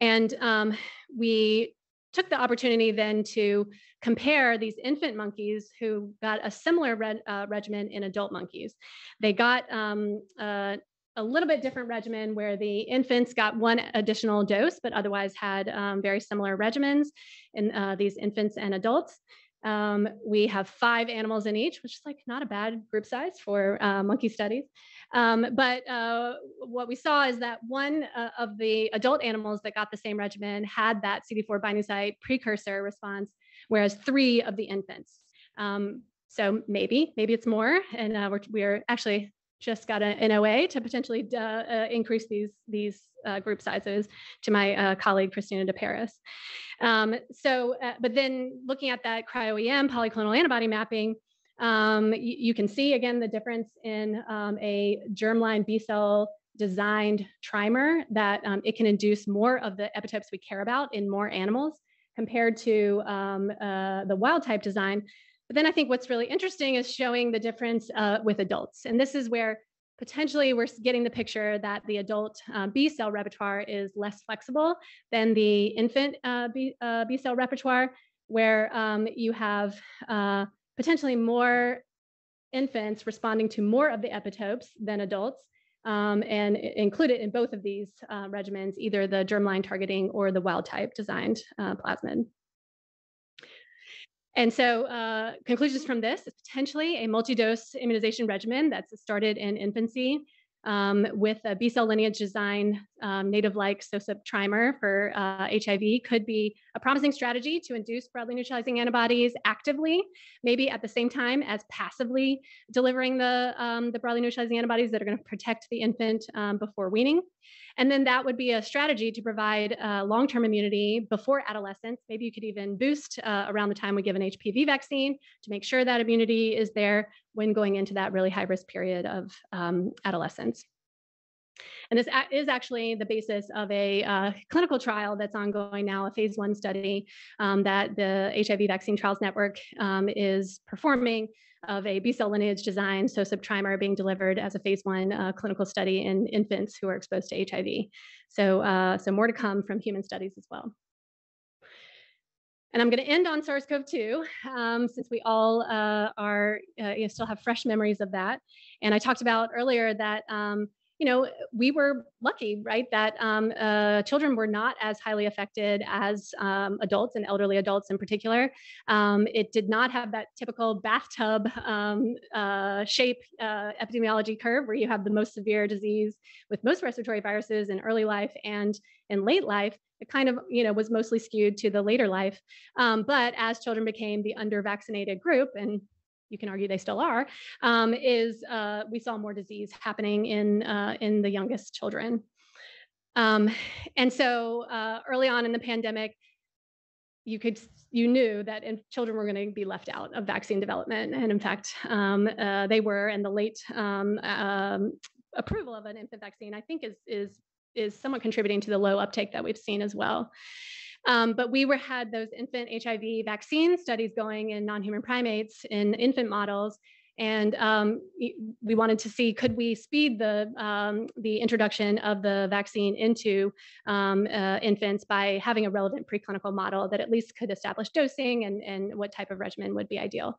And um, we took the opportunity then to compare these infant monkeys who got a similar uh, regimen in adult monkeys. They got um, uh, a little bit different regimen where the infants got one additional dose, but otherwise had um, very similar regimens in uh, these infants and adults. Um, we have five animals in each, which is like not a bad group size for uh, monkey studies. Um, but uh, what we saw is that one uh, of the adult animals that got the same regimen had that CD4 binding site precursor response, whereas three of the infants. Um, so maybe, maybe it's more. And uh, we're, we're actually just got an OA to potentially uh, uh, increase these, these uh, group sizes to my uh, colleague Christina de Paris. Um, so, uh, but then looking at that cryo-EM polyclonal antibody mapping, um, you, you, can see again the difference in um, a germline B cell designed trimer that um, it can induce more of the epitopes we care about in more animals compared to um, uh, the wild type design. But then I think what's really interesting is showing the difference uh, with adults. And this is where potentially we're getting the picture that the adult uh, B cell repertoire is less flexible than the infant uh, B, uh, B, cell repertoire, where um, you have uh, potentially more infants responding to more of the epitopes than adults. Um, and included in both of these uh, regimens, either the germline targeting or the wild type designed plasmid. And so uh, conclusions from this is potentially a multi-dose immunization regimen that's started in infancy um, with a B cell lineage design um, native-like SOSUP trimer for uh, HIV could be a promising strategy to induce broadly neutralizing antibodies actively, maybe at the same time as passively delivering the, um, the broadly neutralizing antibodies that are going to protect the infant um, before weaning. And then that would be a strategy to provide uh, long-term immunity before adolescence. Maybe you could even boost uh, around the time we give an HPV vaccine to make sure that immunity is there when going into that really high-risk period of um, adolescence. And this is actually the basis of a uh, clinical trial that's ongoing now, a phase one study um, that the HIV Vaccine Trials Network um, is performing of a B cell lineage design, so subtrimer being delivered as a phase one uh, clinical study in infants who are exposed to HIV. So, uh, so more to come from human studies as well. And I'm going to end on SARS-CoV-2 um, since we all uh, are uh, you know, still have fresh memories of that. And I talked about earlier that um, you know, we were lucky, right, that um, uh, children were not as highly affected as um, adults and elderly adults in particular. Um, it did not have that typical bathtub um, uh, shape uh, epidemiology curve where you have the most severe disease with most respiratory viruses in early life and in late life. It kind of, you know, was mostly skewed to the later life. Um, but as children became the under-vaccinated group, and you can argue they still are, um, is uh, we saw more disease happening in, uh, in the youngest children. Um, and so uh, early on in the pandemic, you could you knew that children were going to be left out of vaccine development, and in fact, um, uh, they were. And the late um, um, approval of an infant vaccine, I think, is is is somewhat contributing to the low uptake that we've seen as well. Um, but we were had those infant HIV vaccine studies going in non-human primates in infant models. And um, we wanted to see could we speed the um, the introduction of the vaccine into um, uh, infants by having a relevant preclinical model that at least could establish dosing and, and what type of regimen would be ideal.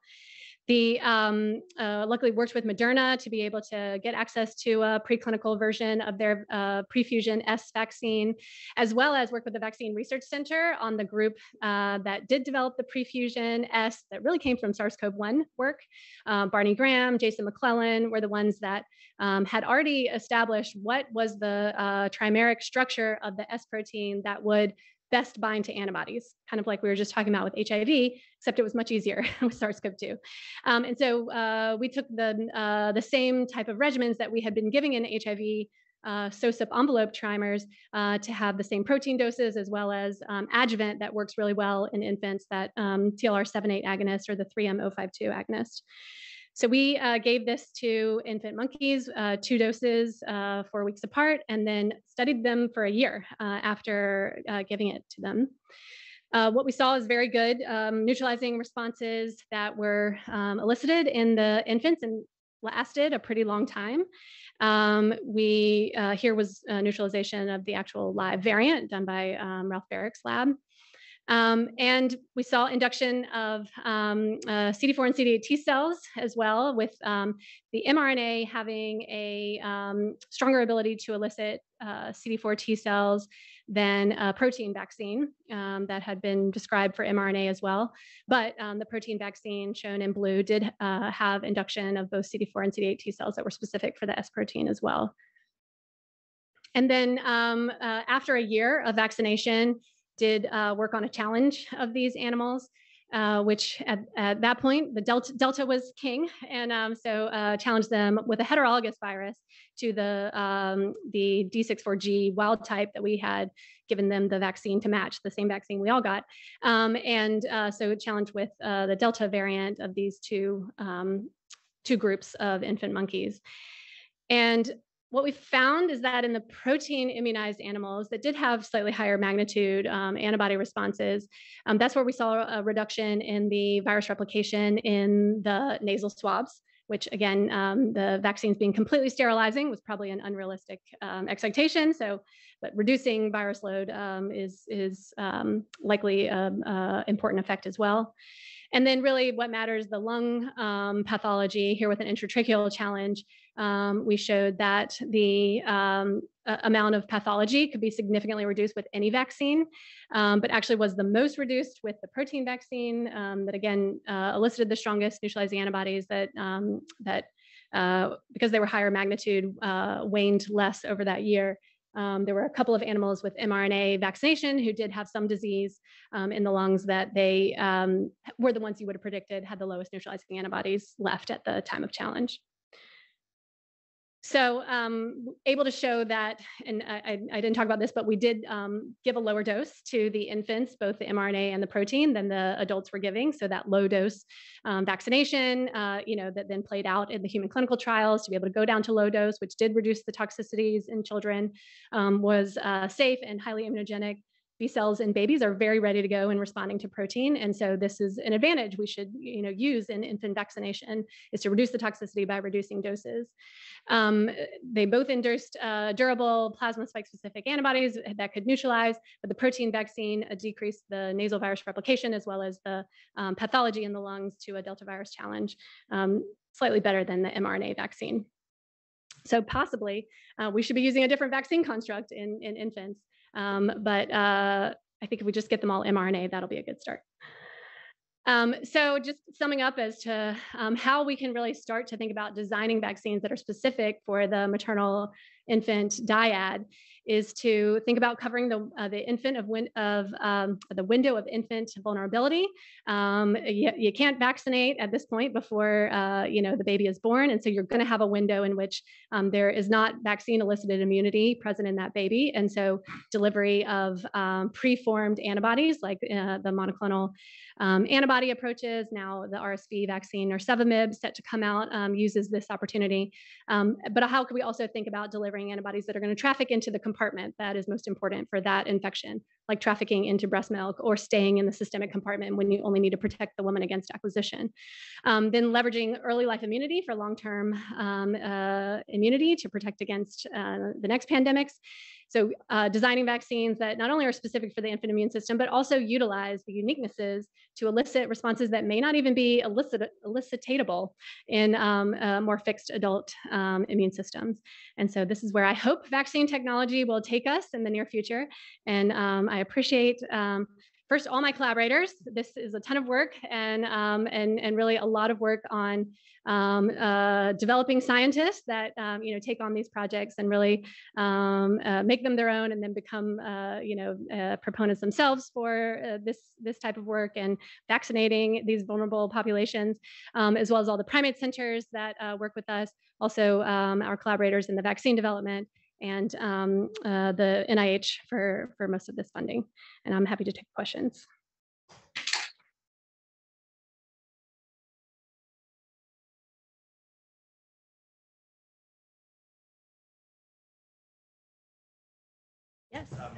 The um, uh, luckily worked with Moderna to be able to get access to a preclinical version of their uh, prefusion S vaccine, as well as work with the Vaccine Research Center on the group uh, that did develop the prefusion S that really came from SARS-CoV-1 work. Uh, Barney Graham, Jason McClellan were the ones that um, had already established what was the uh, trimeric structure of the S protein that would best bind to antibodies, kind of like we were just talking about with HIV, except it was much easier with SARS-CoV-2. Um, and so uh, we took the, uh, the same type of regimens that we had been giving in HIV uh, SOSUP envelope trimers uh, to have the same protein doses as well as um, adjuvant that works really well in infants, that um, TLR78 agonist or the 3M052 agonist. So we uh, gave this to infant monkeys, uh, two doses, uh, four weeks apart, and then studied them for a year uh, after uh, giving it to them. Uh, what we saw is very good um, neutralizing responses that were um, elicited in the infants and lasted a pretty long time. Um, we here was neutralization of the actual live variant done by um, Ralph Barrick's lab. Um, and we saw induction of um, uh, CD4 and CD8 T cells as well, with um, the mRNA having a um, stronger ability to elicit uh, CD4 T cells than a protein vaccine um, that had been described for mRNA as well. But um, the protein vaccine shown in blue did uh, have induction of both CD4 and CD8 T cells that were specific for the S protein as well. And then uh, after a year of vaccination, did uh, work on a challenge of these animals, uh, which at, at, that point, the Delta, Delta was king. And um, so uh, challenged them with a heterologous virus to the, um, the D64G wild type that we had given them the vaccine to match, the same vaccine we all got. Um, and uh, so challenged with uh, the Delta variant of these two, um, two groups of infant monkeys. And what we found is that in the protein immunized animals that did have slightly higher magnitude um, antibody responses, um, that's where we saw a reduction in the virus replication in the nasal swabs, which again, um, the vaccines being completely sterilizing was probably an unrealistic um, expectation. So, but reducing virus load um, is, is um, likely an important effect as well. And then really what matters, the lung um, pathology here with an intratracheal challenge, um, we showed that the um, amount of pathology could be significantly reduced with any vaccine, um, but actually was the most reduced with the protein vaccine um, that again uh, elicited the strongest neutralizing antibodies that, um, that uh, because they were higher magnitude, uh, waned less over that year. Um, there were a couple of animals with mRNA vaccination who did have some disease um, in the lungs that they um, were the ones you would have predicted had the lowest neutralizing antibodies left at the time of challenge. So um, able to show that, and I, I, didn't talk about this, but we did um, give a lower dose to the infants, both the mRNA and the protein than the adults were giving. So that low dose um, vaccination, uh, you know, that then played out in the human clinical trials to be able to go down to low dose, which did reduce the toxicities in children, um, was uh, safe and highly immunogenic. B cells in babies are very ready to go in responding to protein. And so this is an advantage we should you know, use in infant vaccination is to reduce the toxicity by reducing doses. Um, they both induced uh, durable plasma spike specific antibodies that could neutralize, but the protein vaccine uh, decreased the nasal virus replication as well as the um, pathology in the lungs to a Delta virus challenge, um, slightly better than the mRNA vaccine. So possibly uh, we should be using a different vaccine construct in, in infants. Um, but uh, I think if we just get them all mRNA, that'll be a good start. Um, so just summing up as to um, how we can really start to think about designing vaccines that are specific for the maternal infant dyad is to think about covering the, uh, the infant of, win- of um, the window of infant vulnerability. Um, you, you, can't vaccinate at this point before uh, you know the baby is born, and so you're going to have a window in which um, there is not vaccine elicited immunity present in that baby, and so delivery of um, preformed antibodies like uh, the monoclonal um, antibody approaches. Now the RSV vaccine nirsevimib set to come out um, uses this opportunity. Um, but how can we also think about delivering antibodies that are going to traffic into the compartment that is most important for that infection, like trafficking into breast milk or staying in the systemic compartment when you only need to protect the woman against acquisition. Um, then leveraging early life immunity for long-term um, uh, immunity to protect against uh, the next pandemics. So uh, designing vaccines that not only are specific for the infant immune system, but also utilize the uniquenesses to elicit responses that may not even be elicit elicitatable in um, uh, more fixed adult um, immune systems. And so this is where I hope vaccine technology will take us in the near future. And um, I appreciate um, first all my collaborators. This is a ton of work and, um, and, and really a lot of work on um, uh, developing scientists that um, you know take on these projects and really um, uh, make them their own and then become uh, you know uh, proponents themselves for uh, this this type of work and vaccinating these vulnerable populations as well as all the primate centers that work with us also our collaborators in the vaccine development and um, uh, the NIH for, for most of this funding. And I'm happy to take questions. Yes. Um,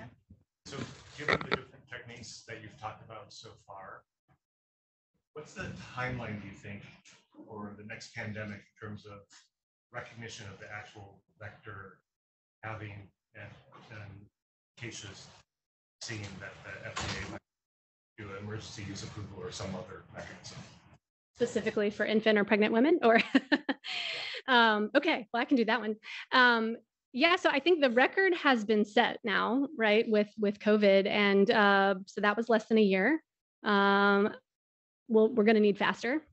so given the different techniques that you've talked about so far. What's the timeline, do you think, for the next pandemic in terms of recognition of the actual vector having and, and cases seeing that the FDA might do an emergency use approval or some other mechanism? Specifically for infant or pregnant women or? um, okay, well, I can do that one. Um, yeah, so I think the record has been set now, right, with with COVID, and uh, so that was less than a year. Um, well, we're going to need faster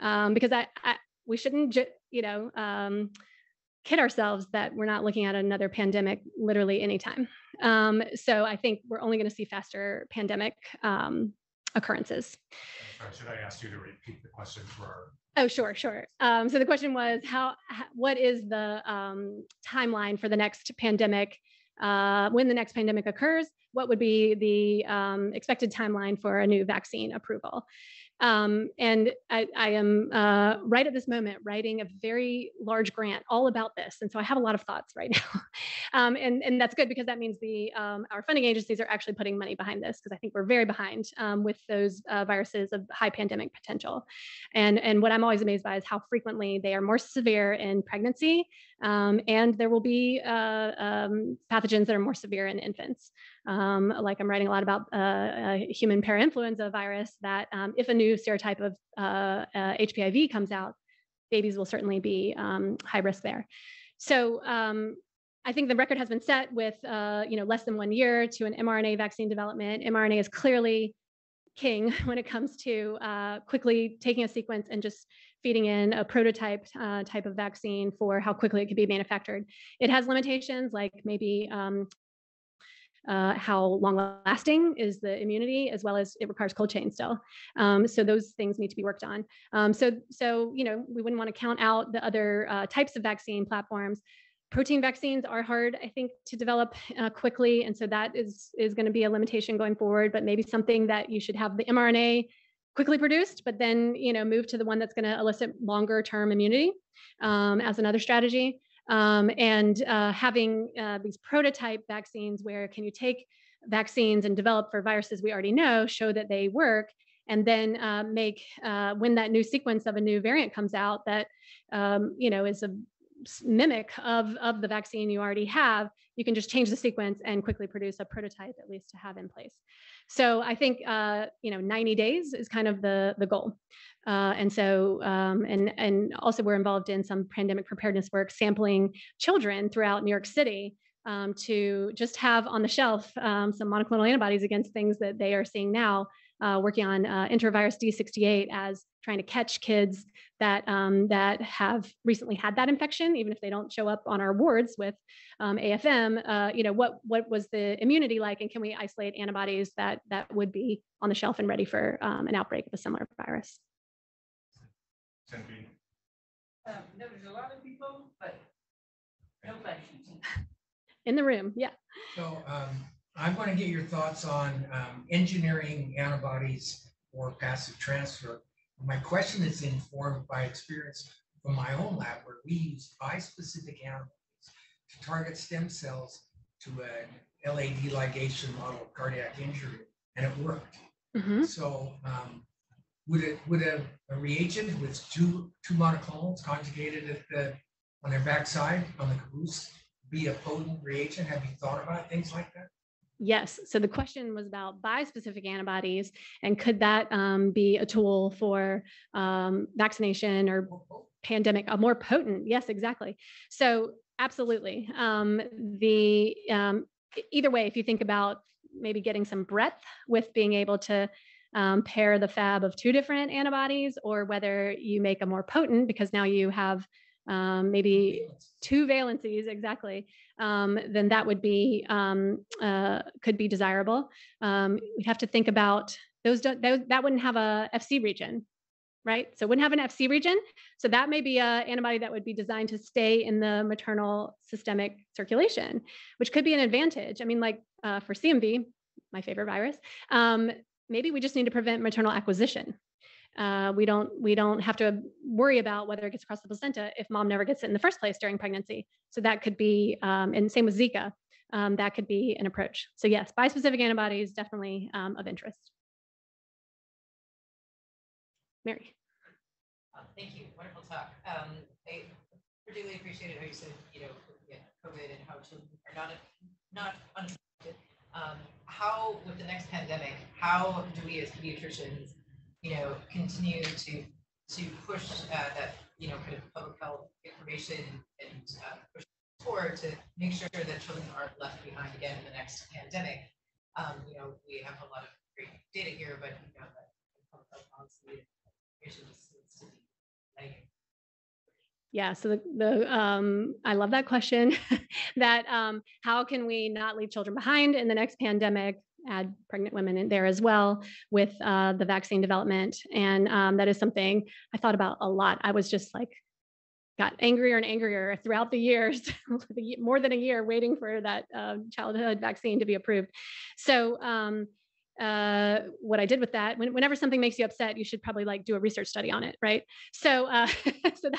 um, because I, I, we shouldn't, ju- you know, um, kid ourselves that we're not looking at another pandemic literally anytime. Um, so I think we're only going to see faster pandemic um, occurrences. Sorry, should I ask you to repeat the question for our Oh, sure, sure. Um, so the question was, how, how what is the um, timeline for the next pandemic? Uh, when the next pandemic occurs, what would be the um, expected timeline for a new vaccine approval? Um, and I, I am uh, right at this moment writing a very large grant all about this. And so I have a lot of thoughts right now. um, and, and that's good because that means the um, our funding agencies are actually putting money behind this because I think we're very behind um, with those uh, viruses of high pandemic potential. And, and what I'm always amazed by is how frequently they are more severe in pregnancy um, and there will be uh, um, pathogens that are more severe in infants. Um, like I'm writing a lot about uh, human parainfluenza virus that um, if a new serotype of uh, HPIV uh, comes out, babies will certainly be um, high risk there. So um, I think the record has been set with uh, you know less than one year to an mRNA vaccine development. mRNA is clearly king when it comes to uh, quickly taking a sequence and just feeding in a prototype uh, type of vaccine for how quickly it could be manufactured. It has limitations like maybe um, uh, how long lasting is the immunity, as well as it requires cold chain still. Um, so those things need to be worked on. Um, so, so you know, we wouldn't want to count out the other uh, types of vaccine platforms. Protein vaccines are hard, I think, to develop uh, quickly, and so that is is going to be a limitation going forward. But maybe something that you should have the mRNA quickly produced, but then you know move to the one that's going to elicit longer term immunity um, as another strategy. Um, and uh, having uh, these prototype vaccines where can you take vaccines and develop for viruses we already know, show that they work, and then uh, make uh, when that new sequence of a new variant comes out that um, you know is a mimic of, of the vaccine you already have, you can just change the sequence and quickly produce a prototype at least to have in place. So I think uh, you know 90 days is kind of the the goal. Uh, and so um, and and also we're involved in some pandemic preparedness work, sampling children throughout New York City um, to just have on the shelf um, some monoclonal antibodies against things that they are seeing now uh, working on uh, enterovirus D68 as trying to catch kids that um, that have recently had that infection, even if they don't show up on our wards with um, AFM. Uh, you know, what what was the immunity like, and can we isolate antibodies that that would be on the shelf and ready for um, an outbreak of a similar virus? Um, there's a lot of people, but no questions. In the room, yeah. So um, I'm going to get your thoughts on um, engineering antibodies or passive transfer. My question is informed by experience from my own lab where we use bispecific antibodies to target stem cells to an LAD ligation model of cardiac injury, and it worked. Mm-hmm. So um, would it would a, a, reagent with two two monoclonals conjugated at the on their backside on the caboose be a potent reagent? Have you thought about things like that? Yes. So the question was about bispecific antibodies, and could that um, be a tool for um, vaccination or pandemic? A more potent? Yes, exactly. So absolutely. Um, the um, either way, if you think about maybe getting some breadth with being able to um, pair the fab of two different antibodies, or whether you make a more potent because now you have um, maybe two valencies exactly, um, then that would be um, uh, could be desirable. Um, we'd have to think about those, those that wouldn't have a FC region, right? So wouldn't have an FC region. So that may be a antibody that would be designed to stay in the maternal systemic circulation, which could be an advantage. I mean, like uh, for CMV, my favorite virus, um, maybe we just need to prevent maternal acquisition, uh, we don't we don't have to worry about whether it gets across the placenta if mom never gets it in the first place during pregnancy. So that could be, um, and same with Zika. um, that could be an approach. So yes, bispecific antibodies definitely um, of interest. Mary. Um, thank you. Wonderful talk. Um, I particularly appreciated how you said, you know, COVID and how children are not not unaffected. Um, how with the next pandemic, how do we as pediatricians, you know, continue to to push uh, that you know kind of public health information and uh, push forward to make sure that children aren't left behind again in the next pandemic. Um, you know, we have a lot of great data here, but you know, that public health policy information just needs to be like yeah so the, the um, i love that question that um, how can we not leave children behind in the next pandemic add pregnant women in there as well with uh, the vaccine development. And um, that is something i thought about a lot. I was just like got angrier and angrier throughout the years more than a year waiting for that uh, childhood vaccine to be approved. So um, uh, what I did with that. When, whenever something makes you upset, you should probably like do a research study on it, right? So, uh, so that's what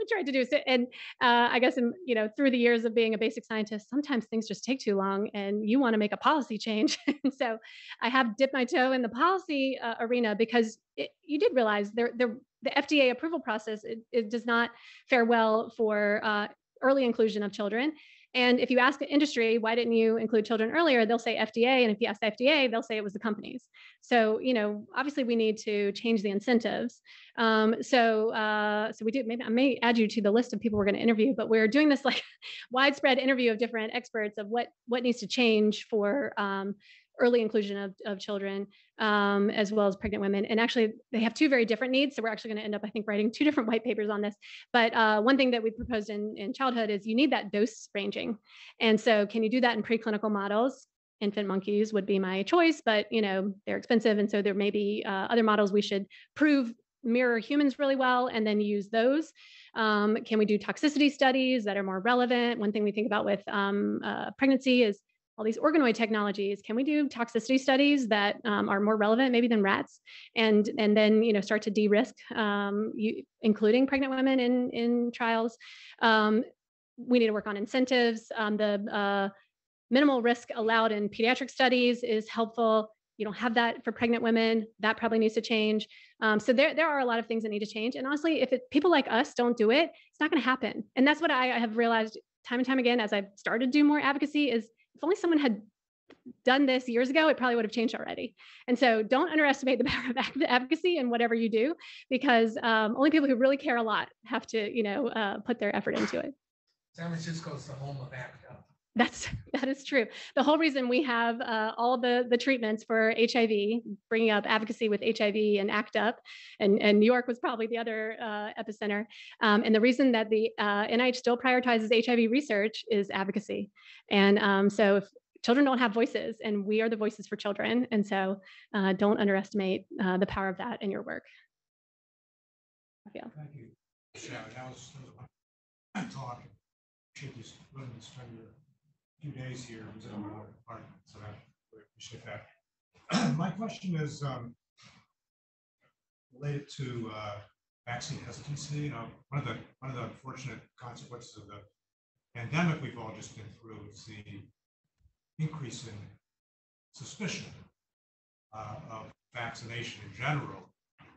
I tried to do. So, and uh, I guess, in, you know, through the years of being a basic scientist, sometimes things just take too long, and you want to make a policy change. and so, I have dipped my toe in the policy uh, arena because it, you did realize there, there, the FDA approval process it, it does not fare well for uh, early inclusion of children and if you ask industry, why didn't you include children earlier? They'll say FDA. And if you ask the FDA, they'll say it was the companies. So, you know, obviously we need to change the incentives. Um, so, uh, so we do, maybe I may add you to the list of people we're going to interview, but we're doing this like widespread interview of different experts of what, what needs to change for um, early inclusion of, of children um, as well as pregnant women. And actually, they have two very different needs. So we're actually going to end up, I think, writing two different white papers on this. But uh, one thing that we proposed in, in childhood is you need that dose ranging. And so, can you do that in preclinical models? Infant monkeys would be my choice, but you know they're expensive, and so there may be uh, other models we should prove mirror humans really well, and then use those. Um, can we do toxicity studies that are more relevant? One thing we think about with um, uh, pregnancy is all these organoid technologies can we do toxicity studies that um, are more relevant maybe than rats? And and then you know start to de-risk um, you, including pregnant women in in trials. Um, we need to work on incentives. Um, the uh, minimal risk allowed in pediatric studies is helpful. You don't have that for pregnant women. That probably needs to change. Um, so there, there are a lot of things that need to change. And honestly if it, people like us don't do it it's not going to happen. And that's what I, I have realized time and time again as I've started to do more advocacy is if only someone had done this years ago, it probably would have changed already. And so don't underestimate the power of advocacy in whatever you do, because um, only people who really care a lot have to, you know, uh, put their effort into it. San Francisco is the home of ACT UP. That's that is true. The whole reason we have uh, all the the treatments for HIV, bringing up advocacy with HIV and ACT UP, and and New York was probably the other uh, epicenter. Um, and the reason that the uh, NIH still prioritizes HIV research is advocacy. And um, so if children don't have voices, and we are the voices for children, and so uh, don't underestimate uh, the power of that in your work. yeah. Thank you. Yeah, that was, that was few days here visiting my department, so I really appreciate that. my question is um, related to uh, vaccine hesitancy. You know, one of the one of the unfortunate consequences of the pandemic we've all just been through is the increase in suspicion uh, of vaccination in general,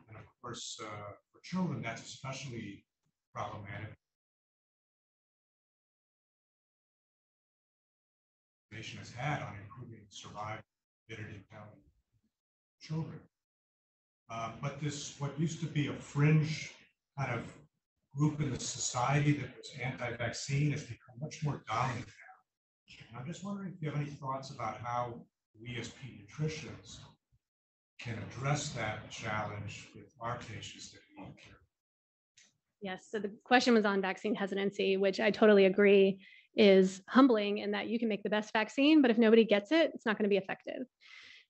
and of course, uh, for children, that's especially problematic nation has had on improving survival, mortality children. Uh, but this, what used to be a fringe kind of group in the society that was anti-vaccine has become much more dominant now. And I'm just wondering if you have any thoughts about how we as pediatricians can address that challenge with our patients that we care. Yes, so the question was on vaccine hesitancy, which I totally agree is humbling in that you can make the best vaccine, but if nobody gets it, it's not going to be effective.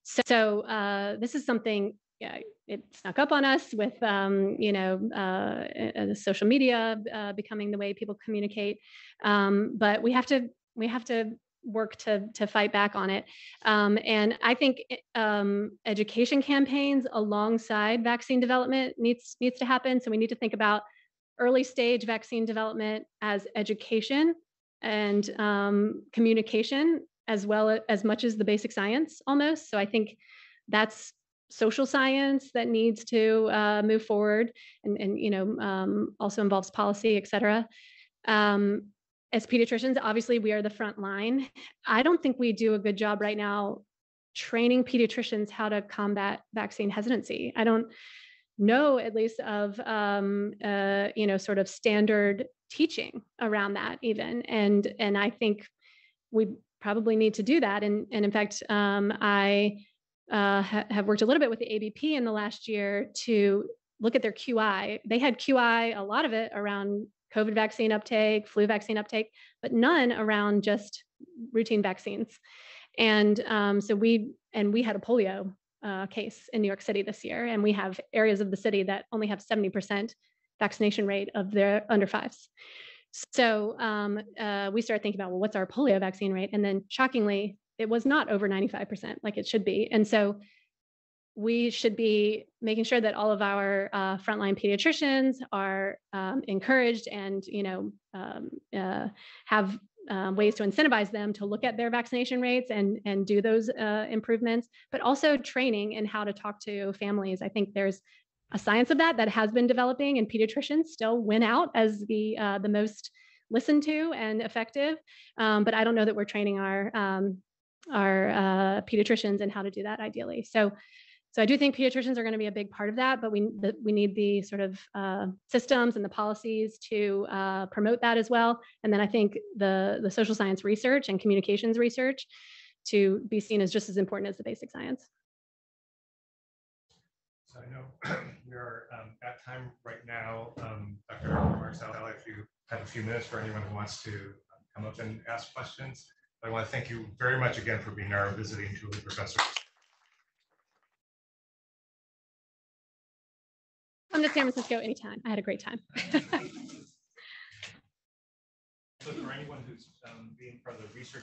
So, so uh, this is something yeah, it snuck up on us with um, you know uh, social media uh, becoming the way people communicate. Um, but we have to we have to work to to fight back on it. Um, and I think um, education campaigns alongside vaccine development needs needs to happen. So we need to think about early stage vaccine development as education and um, communication as well as much as the basic science almost. So I think that's social science that needs to uh, move forward and, and you know um, also involves policy, et cetera. Um, as pediatricians, obviously we are the front line. I don't think we do a good job right now training pediatricians how to combat vaccine hesitancy. I don't know at least of um, uh, you know sort of standard teaching around that even. And and i think we probably need to do that. And and in fact um, i uh, ha- have worked a little bit with the abp in the last year to look at their qi they had qi a lot of it around covid vaccine uptake flu vaccine uptake but none around just routine vaccines. And um, so we and we had a polio uh, case in New York City this year, and we have areas of the city that only have 70% vaccination rate of their under fives. So um, uh, we started thinking about, well, what's our polio vaccine rate? And then shockingly, it was not over 95% like it should be. And so we should be making sure that all of our uh, frontline pediatricians are um, encouraged and, you know, um, uh, have um, ways to incentivize them to look at their vaccination rates and and do those uh, improvements, but also training and how to talk to families. I think there's a science of that that has been developing, and pediatricians still win out as the uh, the most listened to and effective. Um, but I don't know that we're training our um, our uh, pediatricians in how to do that ideally. So so I do think pediatricians are going to be a big part of that, but we the, we need the sort of uh, systems and the policies to uh, promote that as well. And then I think the the social science research and communications research to be seen as just as important as the basic science. So I know we are um, at time right now. Um, Dr. Marcel, if you have a few minutes for anyone who wants to um, come up and ask questions. I want to thank you very much again for being our visiting Julie professor. Come to San Francisco anytime. I had a great time. So for anyone who's um, being part of the research